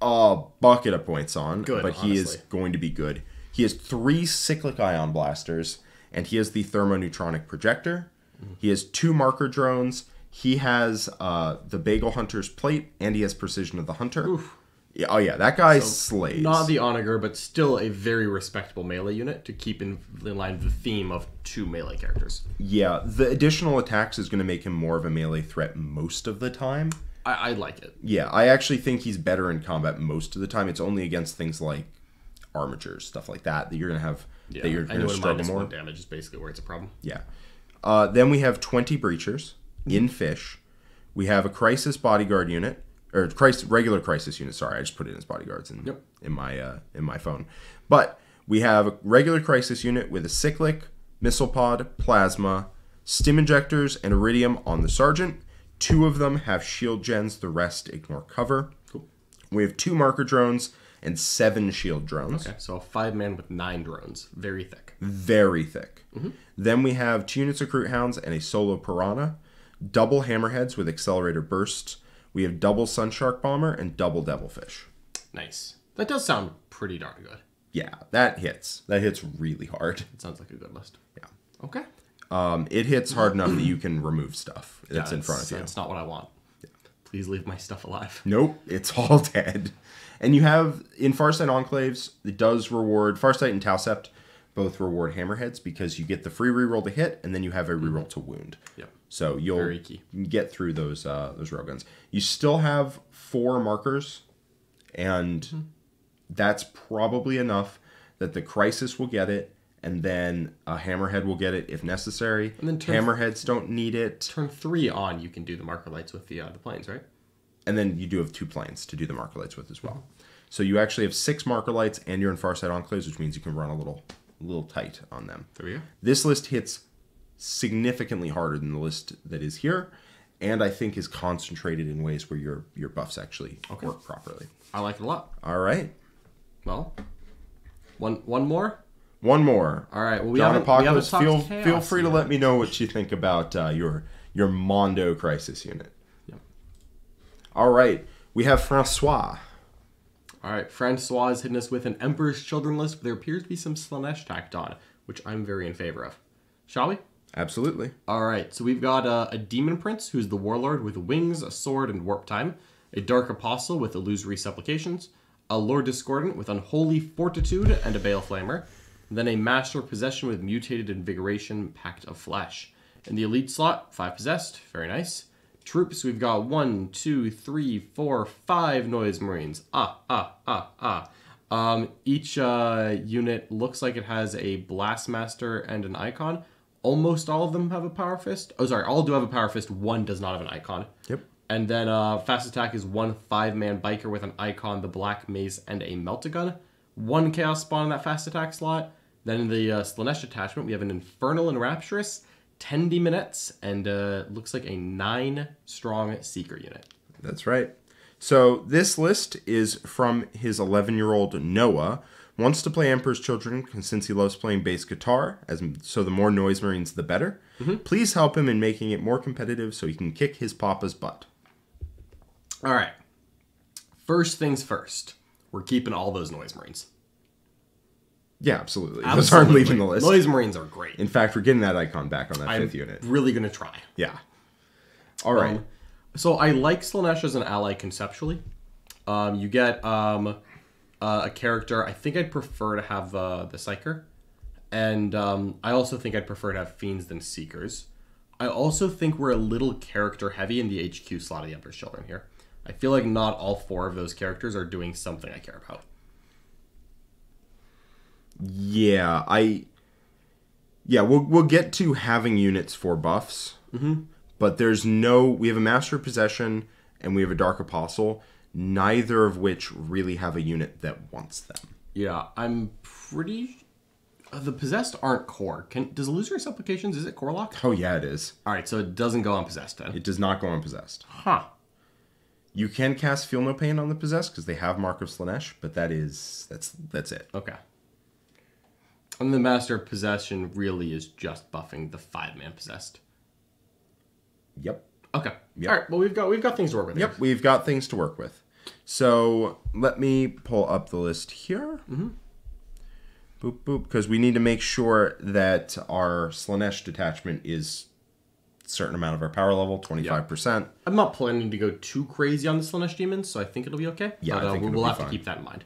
[SPEAKER 3] a bucket of points on,
[SPEAKER 2] Good,
[SPEAKER 3] but he is going to be good. He has three cyclic ion blasters, and he has the thermoneutronic projector.
[SPEAKER 2] Mm-hmm.
[SPEAKER 3] He has two marker drones. He has uh, the Bagel Hunter's plate, and he has Precision of the Hunter. Yeah, oh yeah, that guy slays.
[SPEAKER 2] not the onager, but still a very respectable melee unit to keep in, in line the theme of two melee characters.
[SPEAKER 3] Yeah, the additional attacks is going to make him more of a melee threat most of the time.
[SPEAKER 2] I, I like it.
[SPEAKER 3] Yeah, I actually think he's better in combat most of the time. It's only against things like armatures, stuff like that, that you're going to have
[SPEAKER 2] Yeah.
[SPEAKER 3] that you're going to struggle more.
[SPEAKER 2] damage is basically where it's a problem.
[SPEAKER 3] Yeah. Uh, then we have 20 breachers. In fish. We have a crisis bodyguard unit or crisis regular crisis unit. Sorry, I just put it in as bodyguards in
[SPEAKER 2] Yep.
[SPEAKER 3] in my uh, in my phone. But we have a regular crisis unit with a cyclic, missile pod, plasma, stim injectors, and iridium on the sergeant. Two of them have shield gens. The rest ignore cover.
[SPEAKER 2] Cool.
[SPEAKER 3] We have two marker drones and seven shield drones.
[SPEAKER 2] Okay, so five man with nine drones, very thick.
[SPEAKER 3] very thick. Then we have two units of Kroot Hounds and a solo Piranha, double Hammerheads with accelerator bursts. We have double Sunshark Bomber and double Devilfish.
[SPEAKER 2] Nice. That does sound pretty darn good.
[SPEAKER 3] Yeah, that hits. That hits really hard.
[SPEAKER 2] It sounds like a good list.
[SPEAKER 3] Yeah.
[SPEAKER 2] Okay.
[SPEAKER 3] Um, it hits hard enough that you can remove stuff that's
[SPEAKER 2] Yeah,
[SPEAKER 3] in front of you.
[SPEAKER 2] That's not what I want. Please leave my stuff alive.
[SPEAKER 3] Nope, it's all dead. And you have in Farsight Enclaves, it does reward Farsight and Tausept both reward hammerheads because you get the free reroll to hit and then you have a reroll to wound.
[SPEAKER 2] Yep.
[SPEAKER 3] So you'll get through those uh, those railguns. You still have four markers, and
[SPEAKER 2] Hmm.
[SPEAKER 3] that's probably enough that the crisis will get it, and then a hammerhead will get it if necessary.
[SPEAKER 2] And then
[SPEAKER 3] hammerheads don't need it,
[SPEAKER 2] Turn three on, you can do the marker lights with the uh, the planes, right?
[SPEAKER 3] and then you do have two planes to do the marker lights with as well. So you actually have six marker lights, and you're in Farsight Enclaves, which means you can run a little, a little tight on them.
[SPEAKER 2] There we go.
[SPEAKER 3] This list hits significantly harder than the list that is here, and I think is concentrated in ways where your your buffs actually work properly.
[SPEAKER 2] I like it a lot.
[SPEAKER 3] All right,
[SPEAKER 2] Well, one one more.
[SPEAKER 3] one more.
[SPEAKER 2] All right. Well, we
[SPEAKER 3] John
[SPEAKER 2] haven't, we
[SPEAKER 3] Apocalypse, feel
[SPEAKER 2] chaos
[SPEAKER 3] feel free to let me know what you think about uh, your your Mondo Crisis unit.
[SPEAKER 2] Yep.
[SPEAKER 3] All right, we have Francois.
[SPEAKER 2] All right, Francois is hitting us with an Emperor's Children list, but there appears to be some Slaanesh tacked on, which I'm very in favor of. Shall we?
[SPEAKER 3] Absolutely.
[SPEAKER 2] All right, so we've got uh, a Demon Prince, who's the Warlord with wings, a sword, and warp time. A Dark Apostle with illusory supplications. A Lord Discordant with unholy fortitude and a Bale Flamer. Then a Master of Possession with mutated invigoration, Pact of Flesh. In the elite slot, five possessed, very nice. Troops, we've got one, two, three, four, five Noise Marines. Ah, ah, ah, ah. Um, each uh, unit looks like it has a Blastmaster and an icon. Almost all of them have a Power Fist. Oh, sorry, all do have a Power Fist. One does not have an icon.
[SPEAKER 3] Yep.
[SPEAKER 2] And then uh, Fast Attack is one five man biker with an icon, the Black Mace, and a Meltagun. One Chaos Spawn in that Fast Attack slot. Then in the uh, Slaanesh attachment, we have an Infernal Enrapturess, 10 Demonettes, and uh, looks like a 9 strong Seeker unit.
[SPEAKER 3] That's right. So this list is from his 11 year old Noah. Wants to play Emperor's Children since he loves playing bass guitar, as so the more noise marines the better. Please help him in making it more competitive so he can kick his papa's butt.
[SPEAKER 2] All right. First things first, we're keeping all those Noise Marines.
[SPEAKER 3] Yeah, absolutely. Those aren't leaving the list.
[SPEAKER 2] Noise Marines are great.
[SPEAKER 3] In fact, we're getting that icon back on that
[SPEAKER 2] I'm
[SPEAKER 3] fifth unit.
[SPEAKER 2] really going to try.
[SPEAKER 3] Yeah. All right.
[SPEAKER 2] Um, so I like Slaanesh as an ally conceptually. Um, you get um, uh, a character. I think I'd prefer to have uh, the Psyker, and um, I also think I'd prefer to have Fiends than Seekers. I also think we're a little character heavy in the HQ slot of the Emperor's Children here. I feel like not all four of those characters are doing something I care about.
[SPEAKER 3] Yeah, I. Yeah, we'll we'll get to having units for buffs, mm-hmm. but there's no. We have a Master of Possession and we have a Dark Apostle, neither of which really have a unit that wants them.
[SPEAKER 2] Yeah, I'm pretty. Uh, the possessed aren't core. Can does illusory supplications? Is it core lock?
[SPEAKER 3] Oh yeah, it is.
[SPEAKER 2] All right, so it doesn't go on possessed then.
[SPEAKER 3] It does not go unpossessed.
[SPEAKER 2] Huh.
[SPEAKER 3] You can cast Feel No Pain on the possessed because they have Mark of Slaanesh, but that is that's that's it.
[SPEAKER 2] Okay. And the Master of Possession really is just buffing the five man possessed.
[SPEAKER 3] Yep.
[SPEAKER 2] Okay.
[SPEAKER 3] Yep.
[SPEAKER 2] All right. Well, we've got we've got things to work with.
[SPEAKER 3] Yep, we've got things to work with. So let me pull up the list here. Mm-hmm. Boop boop, because we need to make sure that our Slaanesh detachment is a certain amount of our power level, twenty five percent.
[SPEAKER 2] I'm not planning to go too crazy on the Slaanesh demons, so I think it'll be okay.
[SPEAKER 3] Yeah,
[SPEAKER 2] but,
[SPEAKER 3] I
[SPEAKER 2] uh,
[SPEAKER 3] think
[SPEAKER 2] we'll,
[SPEAKER 3] it'll
[SPEAKER 2] we'll
[SPEAKER 3] be
[SPEAKER 2] have
[SPEAKER 3] fine.
[SPEAKER 2] to keep that in mind.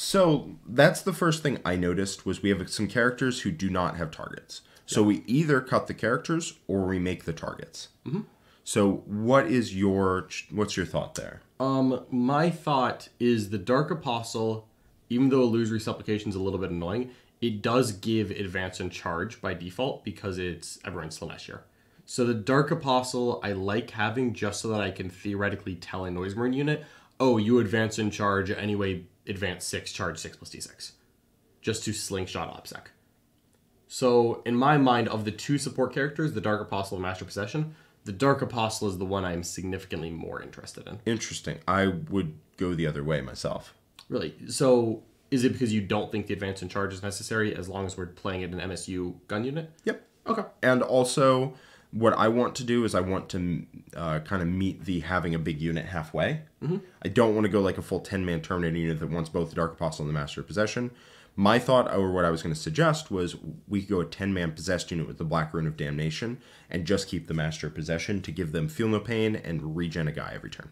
[SPEAKER 3] So that's the first thing I noticed was we have some characters who do not have targets. So we either cut the characters or we make the targets. Mm-hmm. So what is your what's your thought there?
[SPEAKER 2] Um, my thought is the Dark Apostle, even though illusory supplication is a little bit annoying, it does give advance and charge by default because it's everyone's Slaanesh here. So the Dark Apostle I like having just so that I can theoretically tell a Noise Marine unit, oh, you advance and charge anyway, advance six, charge six plus d6. Just to slingshot ObSec. So in my mind, of the two support characters, the Dark Apostle and Master Possession, the Dark Apostle is the one I'm significantly more interested in.
[SPEAKER 3] Interesting. I would go the other way myself.
[SPEAKER 2] Really? So is it because you don't think the advance and charge is necessary as long as we're playing it in MSU gun unit?
[SPEAKER 3] Yep.
[SPEAKER 2] Okay.
[SPEAKER 3] And also, what I want to do is I want to uh, kind of meet the having a big unit halfway. Mm-hmm. I don't want to go like a full 10 man Terminator unit that wants both the Dark Apostle and the Master of Possession. My thought, or what I was going to suggest, was we could go a 10 man possessed unit with the Black Rune of Damnation and just keep the Master of Possession to give them Feel No Pain and regen a guy every turn.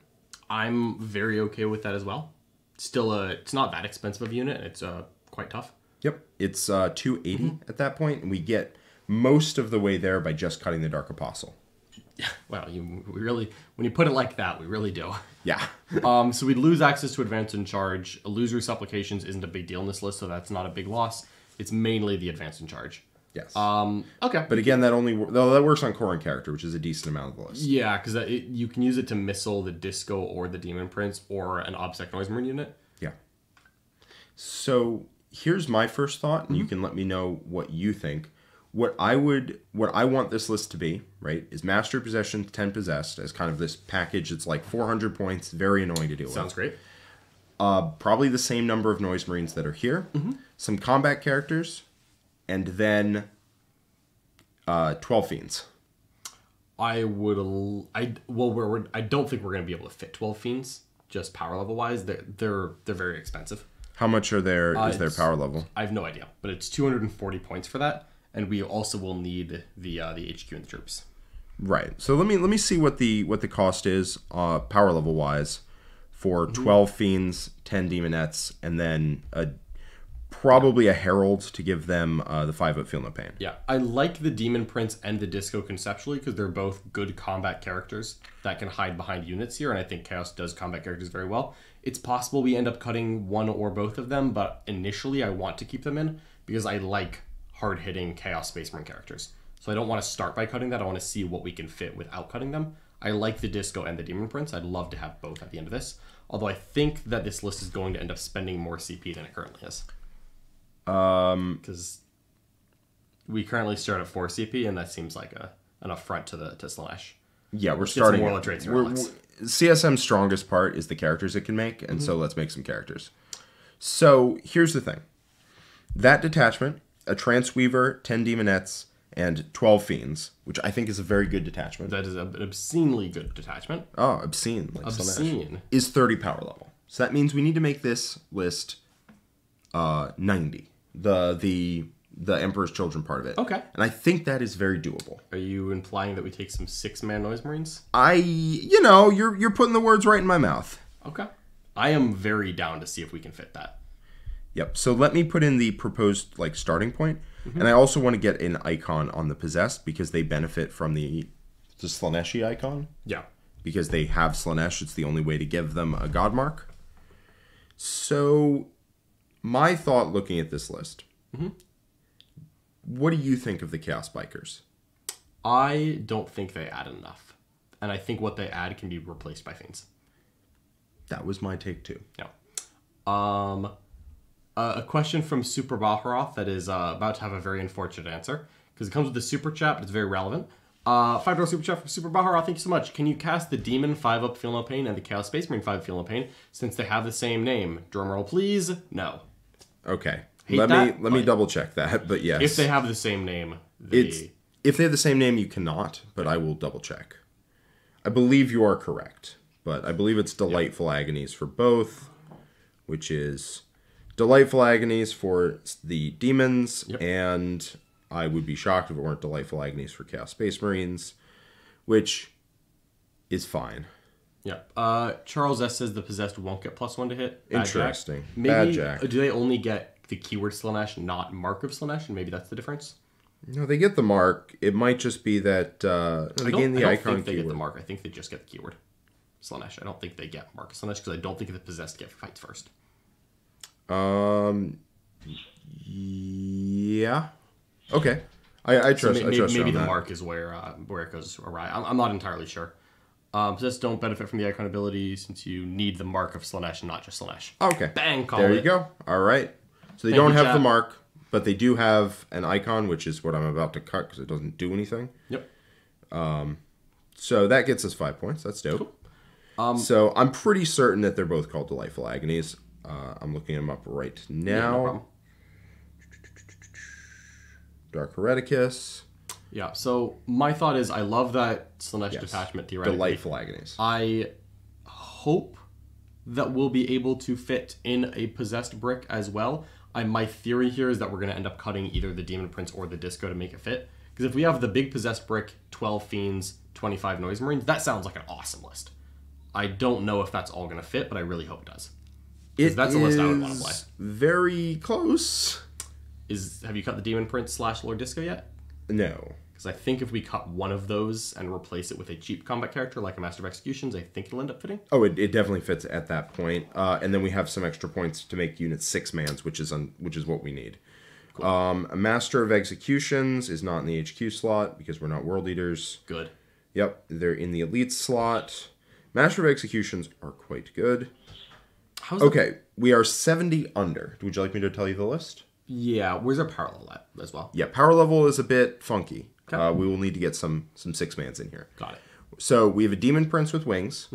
[SPEAKER 2] I'm very okay with that as well. Still, a, it's not that expensive of a unit. It's uh, quite tough.
[SPEAKER 3] Yep. It's uh, 280 at that point, and we get most of the way there by just cutting the Dark Apostle. Yeah.
[SPEAKER 2] Well, you we really when you put it like that, we really do.
[SPEAKER 3] Yeah.
[SPEAKER 2] Um, so we'd lose access to advance and charge. Illusory supplications isn't a big deal in this list, so that's not a big loss. It's mainly the advance in charge.
[SPEAKER 3] Yes.
[SPEAKER 2] Um, okay.
[SPEAKER 3] but again, that only though that works on core and character, which is a decent amount of the list.
[SPEAKER 2] yeah, because you can use it to missile the disco or the demon prince or an obsec noise marine unit.
[SPEAKER 3] Yeah. So here's my first thought, and you can let me know what you think. What I would, what I want this list to be, right, is master possession, ten possessed, as kind of this package. It's like 400 points, very annoying to deal
[SPEAKER 2] Sounds
[SPEAKER 3] with.
[SPEAKER 2] great.
[SPEAKER 3] Uh, probably the same number of noise marines that are here, some combat characters, and then uh, 12 fiends.
[SPEAKER 2] I would. I well, we're, we're I don't think we're gonna be able to fit twelve fiends just power level wise. They're they're they're very expensive.
[SPEAKER 3] How much are there? Is their power level?
[SPEAKER 2] I have no idea, but it's two hundred and forty points for that, and we also will need the uh, the HQ and the troops.
[SPEAKER 3] Right. So let me let me see what the what the cost is uh power level wise for 12 fiends, 10 daemonettes and then a probably a herald to give them uh the 5 up feel no pain.
[SPEAKER 2] Yeah, I like the Demon Prince and the Disco conceptually because they're both good combat characters that can hide behind units here, and I think Chaos does combat characters very well. It's possible we end up cutting one or both of them, but initially I want to keep them in because I like hard hitting Chaos Space Marine characters. So I don't want to start by cutting that. I want to see what we can fit without cutting them. I like the Disco and the Demon Prince. I'd love to have both at the end of this. Although I think that this list is going to end up spending more CP than it currently is. Um, because we currently start at four CP, and that seems like a an affront to the to Slaanesh.
[SPEAKER 3] Yeah, we're starting
[SPEAKER 2] traits
[SPEAKER 3] we're- we're- CSM's strongest part is the characters it can make and
[SPEAKER 2] Mm-hmm.
[SPEAKER 3] so let's make some characters. So, here's the thing. That detachment, a Tranceweaver, 10 daemonettes and 12 fiends, which I think is a very good detachment.
[SPEAKER 2] That is a- an obscenely good detachment.
[SPEAKER 3] Oh, obscene. Like Slaanesh.
[SPEAKER 2] Obscene.
[SPEAKER 3] Is 30 power level. So that means we need to make this list uh 90. The the the Emperor's Children part of it.
[SPEAKER 2] Okay.
[SPEAKER 3] And I think that is very doable.
[SPEAKER 2] Are you implying that we take some six man noise marines?
[SPEAKER 3] I you know, you're you're putting the words right in my mouth.
[SPEAKER 2] Okay. I am very down to see if we can fit that.
[SPEAKER 3] Yep. So let me put in the proposed like starting point.
[SPEAKER 2] Mm-hmm.
[SPEAKER 3] and I also want to get an icon on the possessed because they benefit from the the Slaaneshi icon
[SPEAKER 2] Yeah.
[SPEAKER 3] because they have Slaanesh. It's the only way to give them a god mark. So, my thought looking at this list.
[SPEAKER 2] Mm-hmm.
[SPEAKER 3] What do you think of the Chaos Bikers?
[SPEAKER 2] I don't think they add enough. And I think what they add can be replaced by fiends.
[SPEAKER 3] That was my take too.
[SPEAKER 2] Yeah. Um, uh, a question from Super Baharoth that is uh, about to have a very unfortunate answer because it comes with the super chat, but it's very relevant. Uh, five dollar super chat from Super Baharoth. Thank you so much. Can you cast the Demon five up Feel No Pain and the Chaos Space Marine five Feel No Pain since they have the same name? Drumroll, please. No.
[SPEAKER 3] Okay.
[SPEAKER 2] Hate
[SPEAKER 3] let
[SPEAKER 2] that,
[SPEAKER 3] me let me double check that, but yes.
[SPEAKER 2] If they have the same name, they,
[SPEAKER 3] it's if they have the same name you cannot, but I will double check. I believe you are correct, but I believe it's Delightful Agonies for both, which is Delightful Agonies for the demons
[SPEAKER 2] Yep.
[SPEAKER 3] and I would be shocked if it weren't Delightful Agonies for Chaos Space Marines, which is fine.
[SPEAKER 2] Yeah. Uh, Charles S says the possessed won't get plus one to hit. Bad Jack.
[SPEAKER 3] Interesting.
[SPEAKER 2] Maybe
[SPEAKER 3] Bad Jack.
[SPEAKER 2] do they only get the keyword Slaanesh, not Mark of Slaanesh, and maybe that's the difference?
[SPEAKER 3] No, they get the mark. It might just be that uh,
[SPEAKER 2] I
[SPEAKER 3] they gain the
[SPEAKER 2] I don't
[SPEAKER 3] icon
[SPEAKER 2] think they get the mark. I think they just get the keyword Slaanesh. I don't think they get Mark of Slaanesh because I don't think the possessed get fights first.
[SPEAKER 3] Um. Yeah. Okay. I, I
[SPEAKER 2] So
[SPEAKER 3] trust. I
[SPEAKER 2] maybe
[SPEAKER 3] trust you
[SPEAKER 2] maybe the
[SPEAKER 3] that.
[SPEAKER 2] mark is where uh, where it goes awry. I'm, I'm not entirely sure. Um, possessed don't benefit from the icon ability since you need the mark of Slaanesh and not just Slaanesh.
[SPEAKER 3] Okay.
[SPEAKER 2] Bang, call
[SPEAKER 3] There
[SPEAKER 2] it.
[SPEAKER 3] you go. All right. So they
[SPEAKER 2] Thank
[SPEAKER 3] don't
[SPEAKER 2] you,
[SPEAKER 3] have the mark, but they do have an icon, which is what I'm about to cut because it doesn't do anything.
[SPEAKER 2] Yep.
[SPEAKER 3] Um, so that gets us five points. That's dope.
[SPEAKER 2] Um,
[SPEAKER 3] so I'm pretty certain that they're both called Delightful Agonies. Uh, I'm looking them up right
[SPEAKER 2] No
[SPEAKER 3] now.
[SPEAKER 2] problem.
[SPEAKER 3] Dark Hereticus.
[SPEAKER 2] Yeah. So my thought is, I love that Slaanesh
[SPEAKER 3] Yes.
[SPEAKER 2] detachment theoretically.
[SPEAKER 3] Delightful Agonies.
[SPEAKER 2] I hope that we'll be able to fit in a possessed brick as well. I, my theory here is that we're going to end up cutting either the Demon Prince or the Disco to make it fit. Because if we have the big possessed brick, 12 fiends, 25 noise marines, that sounds like an awesome list. I don't know if that's all going to fit, but I really hope it does.
[SPEAKER 3] It
[SPEAKER 2] that's a list I would wanna play.
[SPEAKER 3] Very close.
[SPEAKER 2] Is have you cut the Demon Prince slash Lord Disco yet?
[SPEAKER 3] No.
[SPEAKER 2] Because I think if we cut one of those and replace it with a cheap combat character like a Master of Executions, I think it'll end up fitting.
[SPEAKER 3] Oh, it, it definitely fits at that point. Uh, and then we have some extra points to make units six mans, which is un, which is what we need. Um, a Master of Executions is not in the HQ slot because we're not World Eaters.
[SPEAKER 2] Good.
[SPEAKER 3] Yep, they're in the Elite slot. Master of Executions are quite good.
[SPEAKER 2] How's
[SPEAKER 3] Okay, we are 70 under. Would you like me to tell you the list?
[SPEAKER 2] yeah, where's our power level at as well?
[SPEAKER 3] Yeah, power level is a bit funky.
[SPEAKER 2] Okay.
[SPEAKER 3] Uh, we will need to get some some six mans in here.
[SPEAKER 2] Got it.
[SPEAKER 3] So we have a Demon Prince with wings.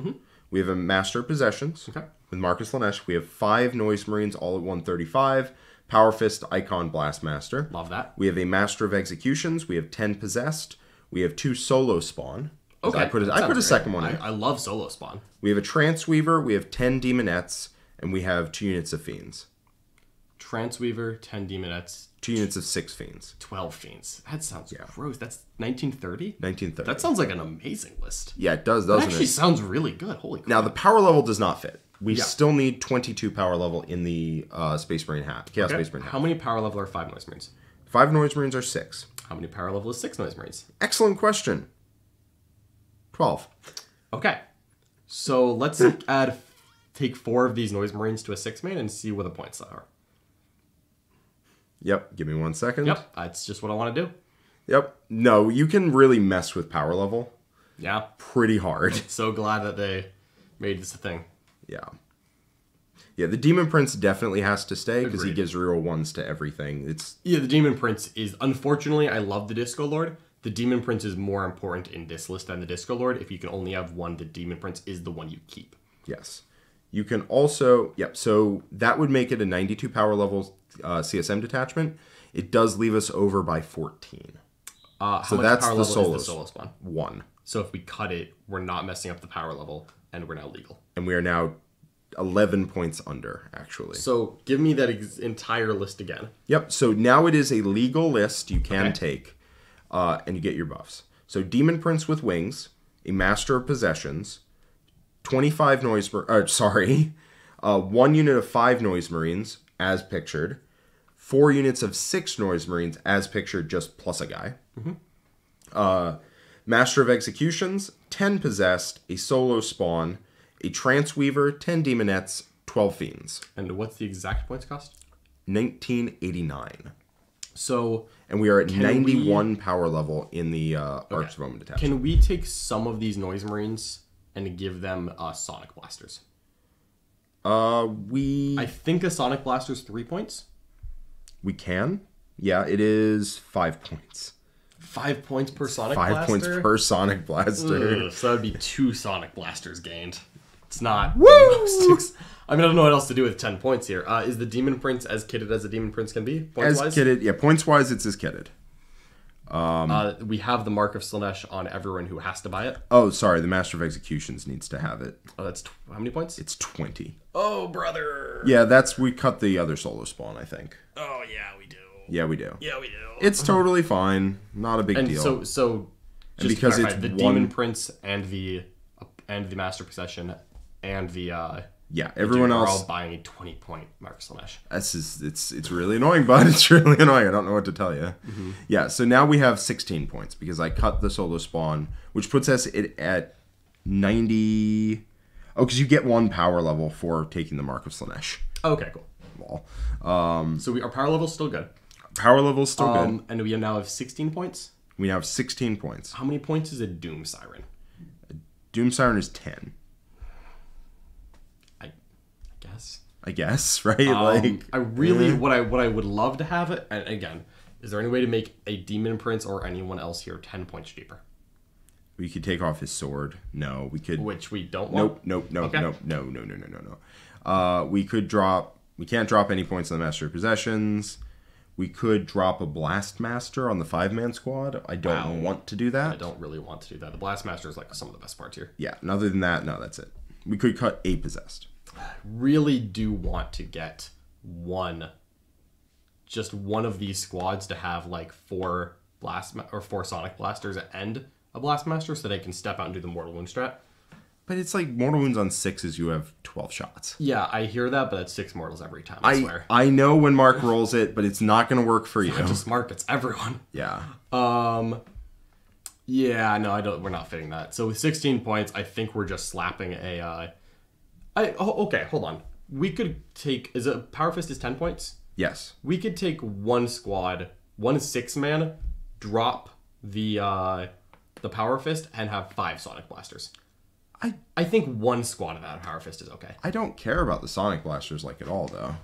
[SPEAKER 3] We have a Master of Possessions
[SPEAKER 2] Okay.
[SPEAKER 3] with Marcus Lanesh. We have five Noise Marines all at 135. Power Fist Icon Blast Master.
[SPEAKER 2] Love that.
[SPEAKER 3] We have a Master of Executions. We have 10 Possessed. We have two Solo Spawn. I put a, I put a second one
[SPEAKER 2] I,
[SPEAKER 3] in.
[SPEAKER 2] I love solo spawn.
[SPEAKER 3] We have a Tranceweaver. We have 10 Daemonettes. And we have two units of Fiends.
[SPEAKER 2] Tranceweaver, 10 Daemonettes,
[SPEAKER 3] Two units of six Fiends.
[SPEAKER 2] 12 Fiends. That sounds yeah. gross. That's 1930?
[SPEAKER 3] 1930.
[SPEAKER 2] That sounds like an amazing list.
[SPEAKER 3] yeah, it does, doesn't it
[SPEAKER 2] actually
[SPEAKER 3] it?
[SPEAKER 2] sounds really good. Holy crap.
[SPEAKER 3] Now, the power level does not fit. We
[SPEAKER 2] Yeah.
[SPEAKER 3] still need 22 power level in the uh, Space Marine hat. Chaos
[SPEAKER 2] Okay.
[SPEAKER 3] Space Marine hat.
[SPEAKER 2] How many power level are 5 Noise Marines?
[SPEAKER 3] Five Noise Marines are six.
[SPEAKER 2] How many power level is 6 Noise Marines?
[SPEAKER 3] Excellent question. 12.
[SPEAKER 2] Okay. So let's add, take four of these Noise Marines to a 6 man and see where the points are.
[SPEAKER 3] Yep, give me one second.
[SPEAKER 2] Yep. That's just what I want to do.
[SPEAKER 3] Yep. No, you can really mess with power level
[SPEAKER 2] Yeah.
[SPEAKER 3] pretty hard.
[SPEAKER 2] So glad that they made this a thing.
[SPEAKER 3] yeah. Yeah, the Demon Prince definitely has to stay because he gives real ones to everything. It's
[SPEAKER 2] Yeah, the Demon Prince is unfortunately I love the Disco Lord. The Demon Prince is more important in this list than the Disco Lord. If you can only have one, the Demon Prince is the one you keep.
[SPEAKER 3] yes. You can also yep. So that would make it a 92 power level uh, CSM detachment. It does leave us over by 14.
[SPEAKER 2] Uh, how
[SPEAKER 3] So
[SPEAKER 2] much
[SPEAKER 3] that's
[SPEAKER 2] power
[SPEAKER 3] the
[SPEAKER 2] is the solo spawn?
[SPEAKER 3] One,
[SPEAKER 2] So if we cut it, we're not messing up the power level, and we're now legal.
[SPEAKER 3] and we are now 11 points under actually.
[SPEAKER 2] So give me that ex- entire list again.
[SPEAKER 3] Yep. So now it is a legal list you can
[SPEAKER 2] Okay.
[SPEAKER 3] take, uh, and you get your buffs. So Demon Prince with wings, a Master of Possessions, twenty-five noise. Mar- uh, sorry, uh, one unit of five noise marines as pictured, four units of six noise marines as pictured, just plus a guy. Uh, Master of Executions, ten possessed, a solo spawn, a Tranceweaver, ten daemonettes, twelve fiends.
[SPEAKER 2] And what's the exact points cost?
[SPEAKER 3] 1989.
[SPEAKER 2] So
[SPEAKER 3] And we are at
[SPEAKER 2] Can
[SPEAKER 3] 91 power level in the uh, Arks of Omen detachment.
[SPEAKER 2] can we take some of these Noise Marines and give them uh, Sonic Blasters?
[SPEAKER 3] uh, we
[SPEAKER 2] I think a Sonic Blaster's three points.
[SPEAKER 3] we can. Yeah, it is five points.
[SPEAKER 2] Five points per Sonic
[SPEAKER 3] Five
[SPEAKER 2] Blaster.
[SPEAKER 3] points per Sonic Blaster.
[SPEAKER 2] Ugh, so that would be two Sonic Blasters gained. It's not. most ex- I mean, I don't know what else to do with ten points here. Uh, is the Demon Prince as kitted as a Demon Prince can be? Points
[SPEAKER 3] As
[SPEAKER 2] wise,
[SPEAKER 3] kitted, yeah, points wise, it's as kitted.
[SPEAKER 2] Uh, we have the Mark of Slaanesh on everyone who has to buy it.
[SPEAKER 3] Oh, sorry, the Master of Executions needs to have it.
[SPEAKER 2] Oh, that's tw- how many points?
[SPEAKER 3] It's 20.
[SPEAKER 2] oh, brother.
[SPEAKER 3] Yeah, that's we cut the other solo spawn, I think.
[SPEAKER 2] Oh, yeah, we do.
[SPEAKER 3] Yeah, we do.
[SPEAKER 2] Yeah, we do.
[SPEAKER 3] It's totally fine. Not a big
[SPEAKER 2] and
[SPEAKER 3] deal.
[SPEAKER 2] so so just
[SPEAKER 3] because
[SPEAKER 2] to clarify,
[SPEAKER 3] it's
[SPEAKER 2] the
[SPEAKER 3] one-
[SPEAKER 2] Demon Prince and the and the Master Possession and the uh,
[SPEAKER 3] yeah, everyone else
[SPEAKER 2] all buying a twenty point Mark Slaanesh.
[SPEAKER 3] This is it's it's really annoying, but It's really annoying. I don't know what to tell you. Yeah, so now we have 16 points because I cut the solo spawn, which puts us it at 90. Oh, because you get one power level for taking the Mark of Slaanesh.
[SPEAKER 2] Okay, cool.
[SPEAKER 3] Lol.
[SPEAKER 2] So we our power level's still good.
[SPEAKER 3] Power level's still good.
[SPEAKER 2] Um, and we now have sixteen points.
[SPEAKER 3] We now have 16 points.
[SPEAKER 2] How many points is a Doom Siren?
[SPEAKER 3] A Doom Siren is 10,
[SPEAKER 2] I, I guess.
[SPEAKER 3] I guess, right?
[SPEAKER 2] Um,
[SPEAKER 3] like
[SPEAKER 2] I really what I what I would love to have it. And again, is there any way to make a Demon Prince or anyone else here ten points cheaper?
[SPEAKER 3] we could take off his sword. No, we could
[SPEAKER 2] Which we don't want.
[SPEAKER 3] Nope, nope, nope,
[SPEAKER 2] Okay.
[SPEAKER 3] nope, no, no, no, no, no, no. Uh, we could drop. We can't drop any points on the Master of Possessions. We could drop a Blast Master on the five man squad. I don't
[SPEAKER 2] Wow.
[SPEAKER 3] want to do that.
[SPEAKER 2] I don't really want to do that. The Blastmaster is like some of the best parts here.
[SPEAKER 3] Yeah, and other than that, no, that's it. We could cut a possessed.
[SPEAKER 2] Really do want to get one just one of these squads to have like four blast ma- or four sonic blasters and a blastmaster so they can step out and do the mortal wound strat
[SPEAKER 3] But it's like Mortal Wounds on sixes. You have twelve shots.
[SPEAKER 2] yeah i hear that but that's six mortals every time i,
[SPEAKER 3] I
[SPEAKER 2] swear
[SPEAKER 3] I know when Mark rolls it, but it's not going to work for you.
[SPEAKER 2] just mark it's everyone
[SPEAKER 3] Yeah.
[SPEAKER 2] um yeah no i don't we're not fitting that so with 16 points i think we're just slapping a uh i oh, okay hold on we could take is a power fist is 10 points
[SPEAKER 3] Yes.
[SPEAKER 2] we could take one squad, one six man, drop the uh, the power fist, and have five sonic blasters.
[SPEAKER 3] I
[SPEAKER 2] I think one squad of that power fist is okay.
[SPEAKER 3] I don't care about the sonic blasters like at all though.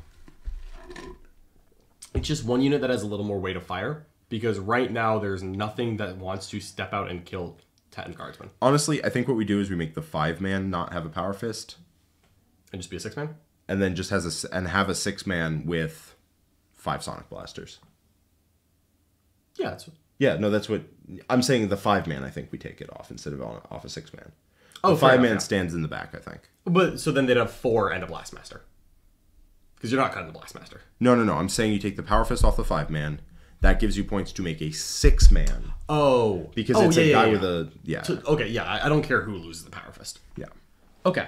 [SPEAKER 2] It's just one unit that has a little more weight of fire because right now there's nothing that wants to step out and kill Titan guardsmen
[SPEAKER 3] Honestly, I think what we do is we make the five man not have a power fist,
[SPEAKER 2] and just be a six man.
[SPEAKER 3] and then just has a and have a six man with five sonic blasters.
[SPEAKER 2] Yeah, that's
[SPEAKER 3] Yeah, no, that's what I'm saying. The five man, I think we take it off instead of on, off a six man.
[SPEAKER 2] Oh,
[SPEAKER 3] the five man
[SPEAKER 2] yeah.
[SPEAKER 3] stands in the back. I think.
[SPEAKER 2] but so then they'd have four and a blastmaster because you're not cutting the blastmaster.
[SPEAKER 3] No, no, no. I'm saying you take the power fist off the five man. That gives you points to make a six man
[SPEAKER 2] Oh,
[SPEAKER 3] because
[SPEAKER 2] oh,
[SPEAKER 3] it's
[SPEAKER 2] yeah,
[SPEAKER 3] a
[SPEAKER 2] yeah,
[SPEAKER 3] guy
[SPEAKER 2] yeah.
[SPEAKER 3] with a yeah
[SPEAKER 2] So- okay, yeah, I, I don't care who loses the power fist.
[SPEAKER 3] yeah.
[SPEAKER 2] Okay,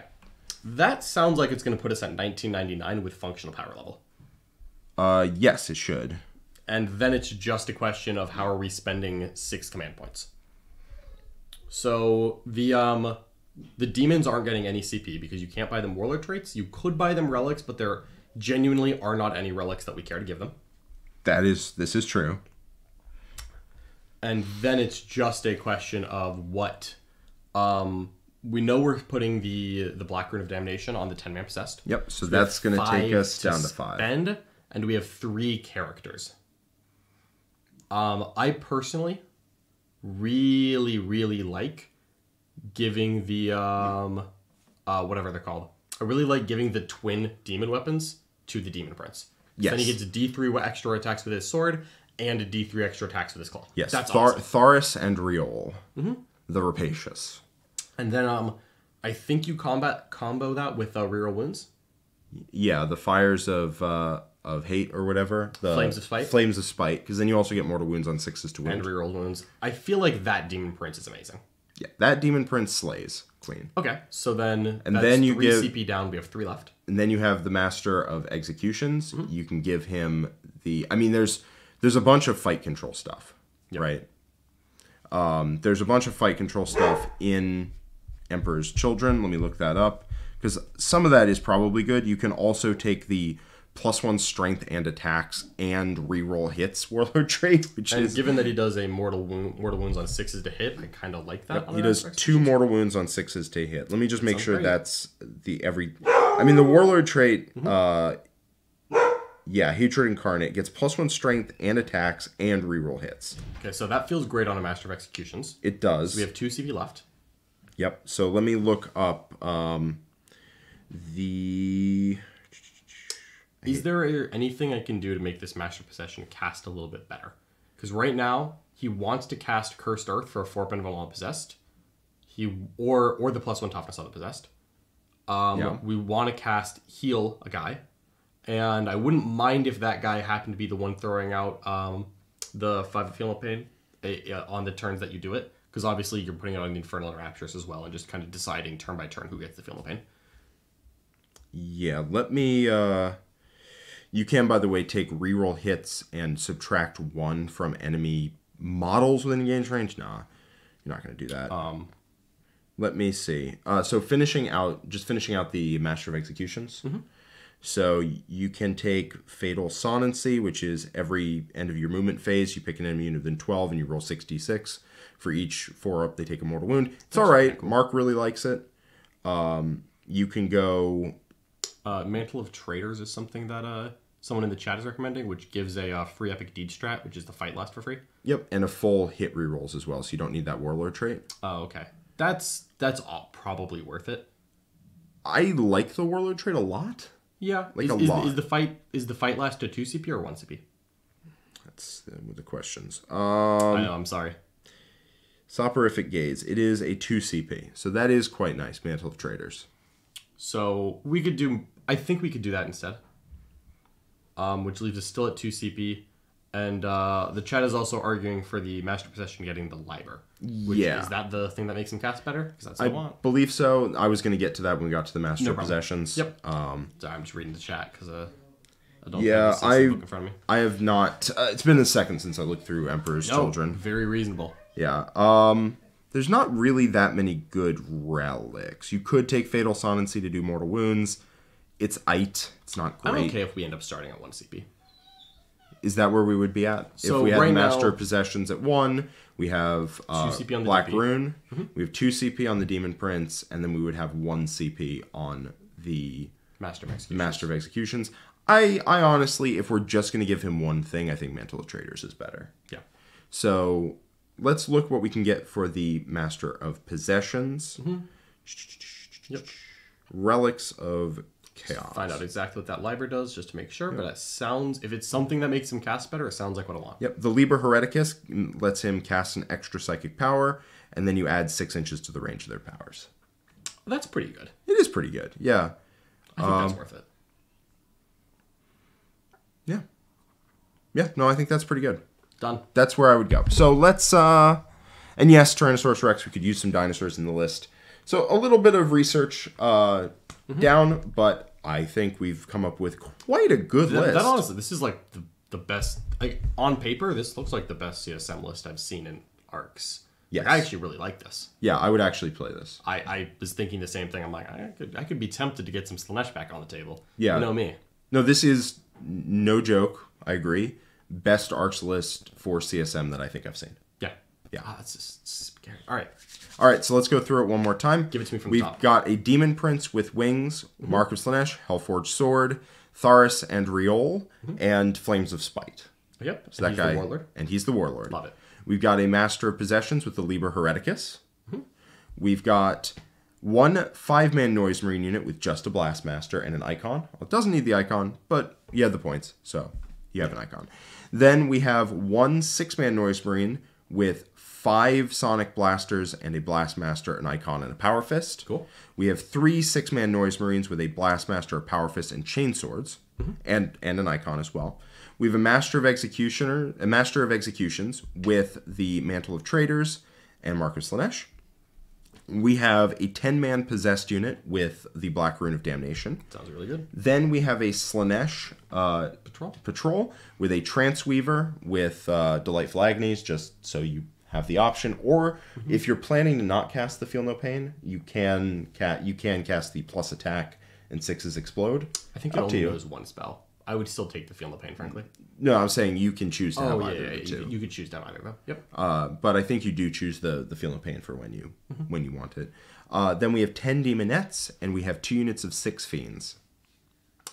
[SPEAKER 2] that sounds like it's going to put us at 1999 with functional power level.
[SPEAKER 3] Uh, yes, it should.
[SPEAKER 2] and then it's just a question of how are we spending six command points. So the um the demons aren't getting any CP because you can't buy them warlord traits. You could buy them relics, but there genuinely are not any relics that we care to give them.
[SPEAKER 3] That is this is true.
[SPEAKER 2] And then it's just a question of what um we know we're putting the the black rune of damnation on the 10 man possessed.
[SPEAKER 3] Yep. So that's going to take us down to five.
[SPEAKER 2] Spend, and we have three characters. Um, I personally really, really like giving the um, uh, whatever they're called. I really like giving the twin demon weapons to the demon prince. So Then he gets D three extra attacks with his sword and a D three extra attacks with his claw.
[SPEAKER 3] Yes,
[SPEAKER 2] that's
[SPEAKER 3] Thar-
[SPEAKER 2] awesome.
[SPEAKER 3] Thaa'ris and Rhi'ol, the rapacious.
[SPEAKER 2] And then um, I think you combat combo that with uh, reroll wounds.
[SPEAKER 3] Yeah, the fires of uh, of hate or whatever. The
[SPEAKER 2] Flames of Spite?
[SPEAKER 3] Flames of spite, because then you also get mortal wounds on sixes to win.
[SPEAKER 2] And
[SPEAKER 3] wound.
[SPEAKER 2] reroll wounds. I feel like that demon prince is amazing.
[SPEAKER 3] yeah, that demon prince slays queen,
[SPEAKER 2] Okay, so then
[SPEAKER 3] And
[SPEAKER 2] that's
[SPEAKER 3] then you
[SPEAKER 2] three
[SPEAKER 3] give-
[SPEAKER 2] CP down. We have three left.
[SPEAKER 3] and then you have the master of executions.
[SPEAKER 2] Mm-hmm.
[SPEAKER 3] You can give him the. I mean, there's there's a bunch of fight control stuff, right? Um, there's a bunch of fight control stuff in Emperor's Children. Let me look that up because some of that is probably good. You can also take the plus one strength and attacks and reroll hits warlord trait, which
[SPEAKER 2] And
[SPEAKER 3] is
[SPEAKER 2] given that he does a mortal wound, mortal wounds on sixes to hit, I kind of like that. on
[SPEAKER 3] he does two mortal wounds on sixes to hit. Let me just make sure
[SPEAKER 2] great.
[SPEAKER 3] that's the every. I mean, the warlord trait.
[SPEAKER 2] Mm-hmm.
[SPEAKER 3] uh Yeah, hatred incarnate gets plus one strength and attacks and reroll hits.
[SPEAKER 2] Okay, so that feels great on a master of executions.
[SPEAKER 3] It does.
[SPEAKER 2] We have two CP left.
[SPEAKER 3] Yep. So let me look up um the.
[SPEAKER 2] Is there anything I can do to make this master possession cast a little bit better? Because right now he wants to cast cursed earth for a four pen of all possessed. He or or the plus one toughness on the possessed. Um,
[SPEAKER 3] Yeah.
[SPEAKER 2] We want to cast heal a guy, and I wouldn't mind if that guy happened to be the one throwing out um, the five of feeling pain uh, on the turns that you do it. Because obviously you're putting it on the Infernal Enrapturess as well, and just kind of deciding turn by turn who gets the feeling of pain.
[SPEAKER 3] Yeah. Let me. uh You can, by the way, take reroll hits and subtract one from enemy models within engaged range. Nah, you're not going to do that.
[SPEAKER 2] Um,
[SPEAKER 3] Let me see. Uh, so finishing out, just finishing out the Master of Executions. So you can take Fatal Sonancy, which is every end of your movement phase, you pick an enemy unit within 12 and you roll 66. For each four up, they take a mortal wound. It's all right. Mark really likes it. Um, you can go.
[SPEAKER 2] Uh, Mantle of Traitors is something that uh, someone in the chat is recommending, which gives a uh, free epic deed strat, which is the fight last for free.
[SPEAKER 3] Yep, and a full hit rerolls as well, so you don't need that Warlord trait.
[SPEAKER 2] Oh, okay. That's that's all probably worth it.
[SPEAKER 3] I like the Warlord trait a lot.
[SPEAKER 2] Yeah,
[SPEAKER 3] Like
[SPEAKER 2] is,
[SPEAKER 3] a
[SPEAKER 2] is,
[SPEAKER 3] lot.
[SPEAKER 2] is the fight is the fight last to two CP or one CP?
[SPEAKER 3] That's uh, with the questions.
[SPEAKER 2] I
[SPEAKER 3] Um,
[SPEAKER 2] know. I'm sorry.
[SPEAKER 3] Soporific Gaze. It is a 2 CP, so that is quite nice. Mantle of Traitors.
[SPEAKER 2] So we could do. I think we could do that instead. Um, which leaves us still at two CP, and uh, the chat is also arguing for the master possession getting the liber. Which,
[SPEAKER 3] Yeah.
[SPEAKER 2] Is that the thing that makes him cast better? Because that's what
[SPEAKER 3] I
[SPEAKER 2] I want.
[SPEAKER 3] believe so. I was going to get to that when we got to the Master
[SPEAKER 2] No.
[SPEAKER 3] Possessions.
[SPEAKER 2] Yep.
[SPEAKER 3] Um,
[SPEAKER 2] Sorry, I'm just reading the chat because uh, I don't
[SPEAKER 3] Yeah, I-
[SPEAKER 2] in front of me.
[SPEAKER 3] I have not. Uh, it's been a second since I looked through Emperor's
[SPEAKER 2] No,
[SPEAKER 3] Children.
[SPEAKER 2] very reasonable.
[SPEAKER 3] Yeah. Um, there's not really that many good relics. You could take Fatal Sonancy to do mortal wounds. It's it. It's not great.
[SPEAKER 2] I'm okay if we end up starting at one CP.
[SPEAKER 3] is that where we would be at?
[SPEAKER 2] So
[SPEAKER 3] if we had
[SPEAKER 2] right
[SPEAKER 3] Master
[SPEAKER 2] now-
[SPEAKER 3] Possessions at one, we have uh,
[SPEAKER 2] CP on the
[SPEAKER 3] Black
[SPEAKER 2] DP.
[SPEAKER 3] Rune, we have two CP on the Demon Prince, and then we would have one CP on the
[SPEAKER 2] Master of Execution.
[SPEAKER 3] Master of Executions. I, I honestly, if we're just going to give him one thing, I think Mantle of Traitors is better.
[SPEAKER 2] Yeah.
[SPEAKER 3] So let's look what we can get for the Master of Possessions.
[SPEAKER 2] Yep.
[SPEAKER 3] Relics of Chaos.
[SPEAKER 2] Find out exactly what that library does just to make sure. But it sounds, if it's something that makes him cast better, it sounds like what I want.
[SPEAKER 3] Yep, the Liber Hereticus lets him cast an extra psychic power, and then you add six inches to the range of their powers.
[SPEAKER 2] That's pretty good.
[SPEAKER 3] It is pretty good. Yeah.
[SPEAKER 2] I think
[SPEAKER 3] Um,
[SPEAKER 2] that's worth it.
[SPEAKER 3] Yeah. Yeah, no, I think that's pretty good.
[SPEAKER 2] Done.
[SPEAKER 3] That's where I would go. So let's uh and yes, Tyrannosaurus Rex, we could use some dinosaurs in the list. So a little bit of research uh down, but I think we've come up with quite a good
[SPEAKER 2] That,
[SPEAKER 3] list.
[SPEAKER 2] that honestly, this is like the, the best. Like on paper, this looks like the best CSM list I've seen in Arks.
[SPEAKER 3] Yes.
[SPEAKER 2] Like, I actually really like this.
[SPEAKER 3] yeah, I would actually play this.
[SPEAKER 2] I, I was thinking the same thing. I'm like, I could I could be tempted to get some Slaanesh back on the table.
[SPEAKER 3] Yeah.
[SPEAKER 2] You know me.
[SPEAKER 3] No, this is no joke. I agree. Best Arks list for CSM that I think I've seen.
[SPEAKER 2] Yeah.
[SPEAKER 3] Yeah.
[SPEAKER 2] Ah, it's just scary. All right.
[SPEAKER 3] All right, so let's go through it one more time.
[SPEAKER 2] Give it to me from the
[SPEAKER 3] We've
[SPEAKER 2] top.
[SPEAKER 3] got a Demon Prince with wings, Mark of Slaanesh, Hellforged Sword, Thaa'ris and Rhi'ol, and Flames of Spite.
[SPEAKER 2] Yep.
[SPEAKER 3] So that
[SPEAKER 2] he's
[SPEAKER 3] guy,
[SPEAKER 2] The warlord.
[SPEAKER 3] and he's the warlord.
[SPEAKER 2] Love it.
[SPEAKER 3] We've got a Master of Possessions with the Liber Hereticus.
[SPEAKER 2] Mm-hmm.
[SPEAKER 3] We've got one five-man Noise Marine unit with just a Blast Master and an icon. Well, it doesn't need the icon, but you have the points, so you have an icon. Then we have one six-man Noise Marine with five Sonic Blasters and a Blastmaster, an icon, and a Power Fist.
[SPEAKER 2] Cool.
[SPEAKER 3] We have three six-man Noise Marines with a Blastmaster, a Power Fist, and Chain Swords, mm-hmm. and and an icon as well. We have a Master of Executioner, a Master of Executions with the Mantle of Traitors and Marcus Slaanesh. We have a 10-man possessed unit with the Black Rune of Damnation.
[SPEAKER 2] Sounds really good.
[SPEAKER 3] Then we have a Slaanesh uh,
[SPEAKER 2] Patrol.
[SPEAKER 3] patrol with a Tranceweaver with uh, Delightful Agonies, just so you have the option. Or if you're planning to not cast the Feel No Pain, you can ca- you can cast the plus attack and sixes explode.
[SPEAKER 2] I think it
[SPEAKER 3] Up to
[SPEAKER 2] only knows one spell. I would still take the feel no pain, frankly.
[SPEAKER 3] No, I'm saying you can choose to have
[SPEAKER 2] Oh
[SPEAKER 3] either
[SPEAKER 2] yeah,
[SPEAKER 3] of the
[SPEAKER 2] yeah. You, you could choose to have either of them. Yep.
[SPEAKER 3] Uh, but I think you do choose the the Feel No Pain for when you
[SPEAKER 2] Mm-hmm.
[SPEAKER 3] when you want it. Uh, then we have ten daemonettes and we have two units of six fiends.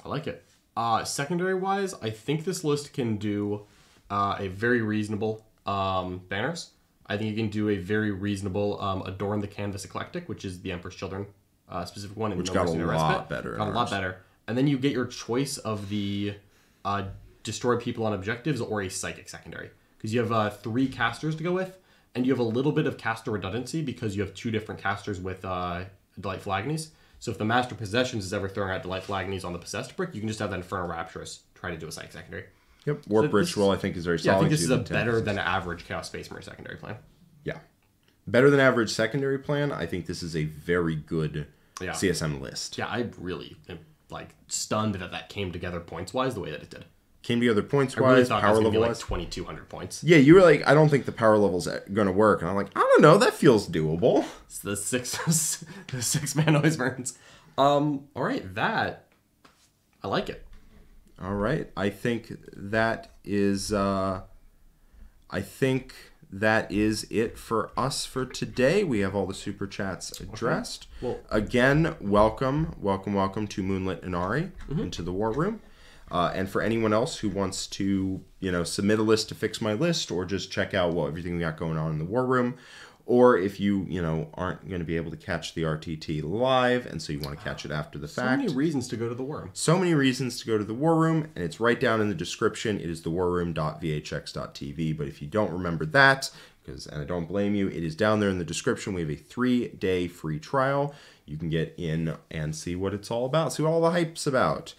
[SPEAKER 2] I like it. Uh, secondary wise, I think this list can do uh, a very reasonable um, banners. I think you can do a very reasonable um, Adorn the Canvas Eclectic, which is the Emperor's Children uh, specific one. in
[SPEAKER 3] Which got a lot
[SPEAKER 2] Respite.
[SPEAKER 3] better
[SPEAKER 2] Got a lot better. And then you get your choice of the uh, Destroy People on Objectives or a Psychic Secondary. Because you have uh, three casters to go with, and you have a little bit of caster redundancy because you have two different casters with uh, Delightful Agonies. So if the Master Possessions is ever throwing out Delightful Agonies on the Possessed brick, you can just have that Infernal Enrapturess try to do a Psychic Secondary.
[SPEAKER 3] Yep. Warp
[SPEAKER 2] this-
[SPEAKER 3] Ritual I think is very solid.
[SPEAKER 2] Yeah,
[SPEAKER 3] solid.
[SPEAKER 2] I think this is a
[SPEAKER 3] Two to 10.
[SPEAKER 2] better than average Chaos Space Marine secondary plan.
[SPEAKER 3] Yeah. Better than average secondary plan. I think this is a very good
[SPEAKER 2] Yeah.
[SPEAKER 3] CSM list.
[SPEAKER 2] Yeah, I really am like stunned that that came together points wise the way that it did.
[SPEAKER 3] Came together points
[SPEAKER 2] really
[SPEAKER 3] wise,
[SPEAKER 2] thought
[SPEAKER 3] power level
[SPEAKER 2] like twenty two hundred points.
[SPEAKER 3] Yeah, you were like, I don't think the power level's going to work. And I'm like, I don't know. That feels doable.
[SPEAKER 2] It's the six the six man noise burns. Um, all right, that I like it.
[SPEAKER 3] All right. I think that is uh I think that is it for us for today. We have all the super chats addressed.
[SPEAKER 2] Well-
[SPEAKER 3] again, welcome, welcome, welcome to Moonlit and Ari
[SPEAKER 2] Mm-hmm.
[SPEAKER 3] into the war room. Uh, and for anyone else who wants to, you know, submit a list to fix my list or just check out what everything we got going on in the war room, or if you, you know, aren't going to be able to catch the RTT live and so you want to catch it after the fact.
[SPEAKER 2] So many reasons to go to the worm.
[SPEAKER 3] So many reasons to go to the War Room, and it's right down in the description. It is thewarroom.vhx.tv. But if you don't remember that, because and I don't blame you, it is down there in the description. We have a three-day free trial. You can get in and see what it's all about, see what all the hype's about.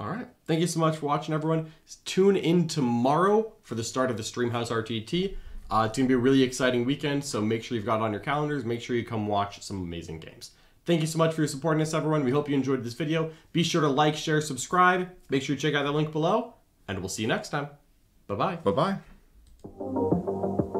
[SPEAKER 2] All right. Thank you so much for watching, everyone. Tune in tomorrow for the start of the Streamhouse RTT. Uh, it's going to be a really exciting weekend, so make sure you've got it on your calendars. Make sure you come watch some amazing games. Thank you so much for your support supporting us, everyone. We hope you enjoyed this video. Be sure to like, share, subscribe. Make sure you check out that link below, and we'll see you next time. Bye bye.
[SPEAKER 3] Bye bye.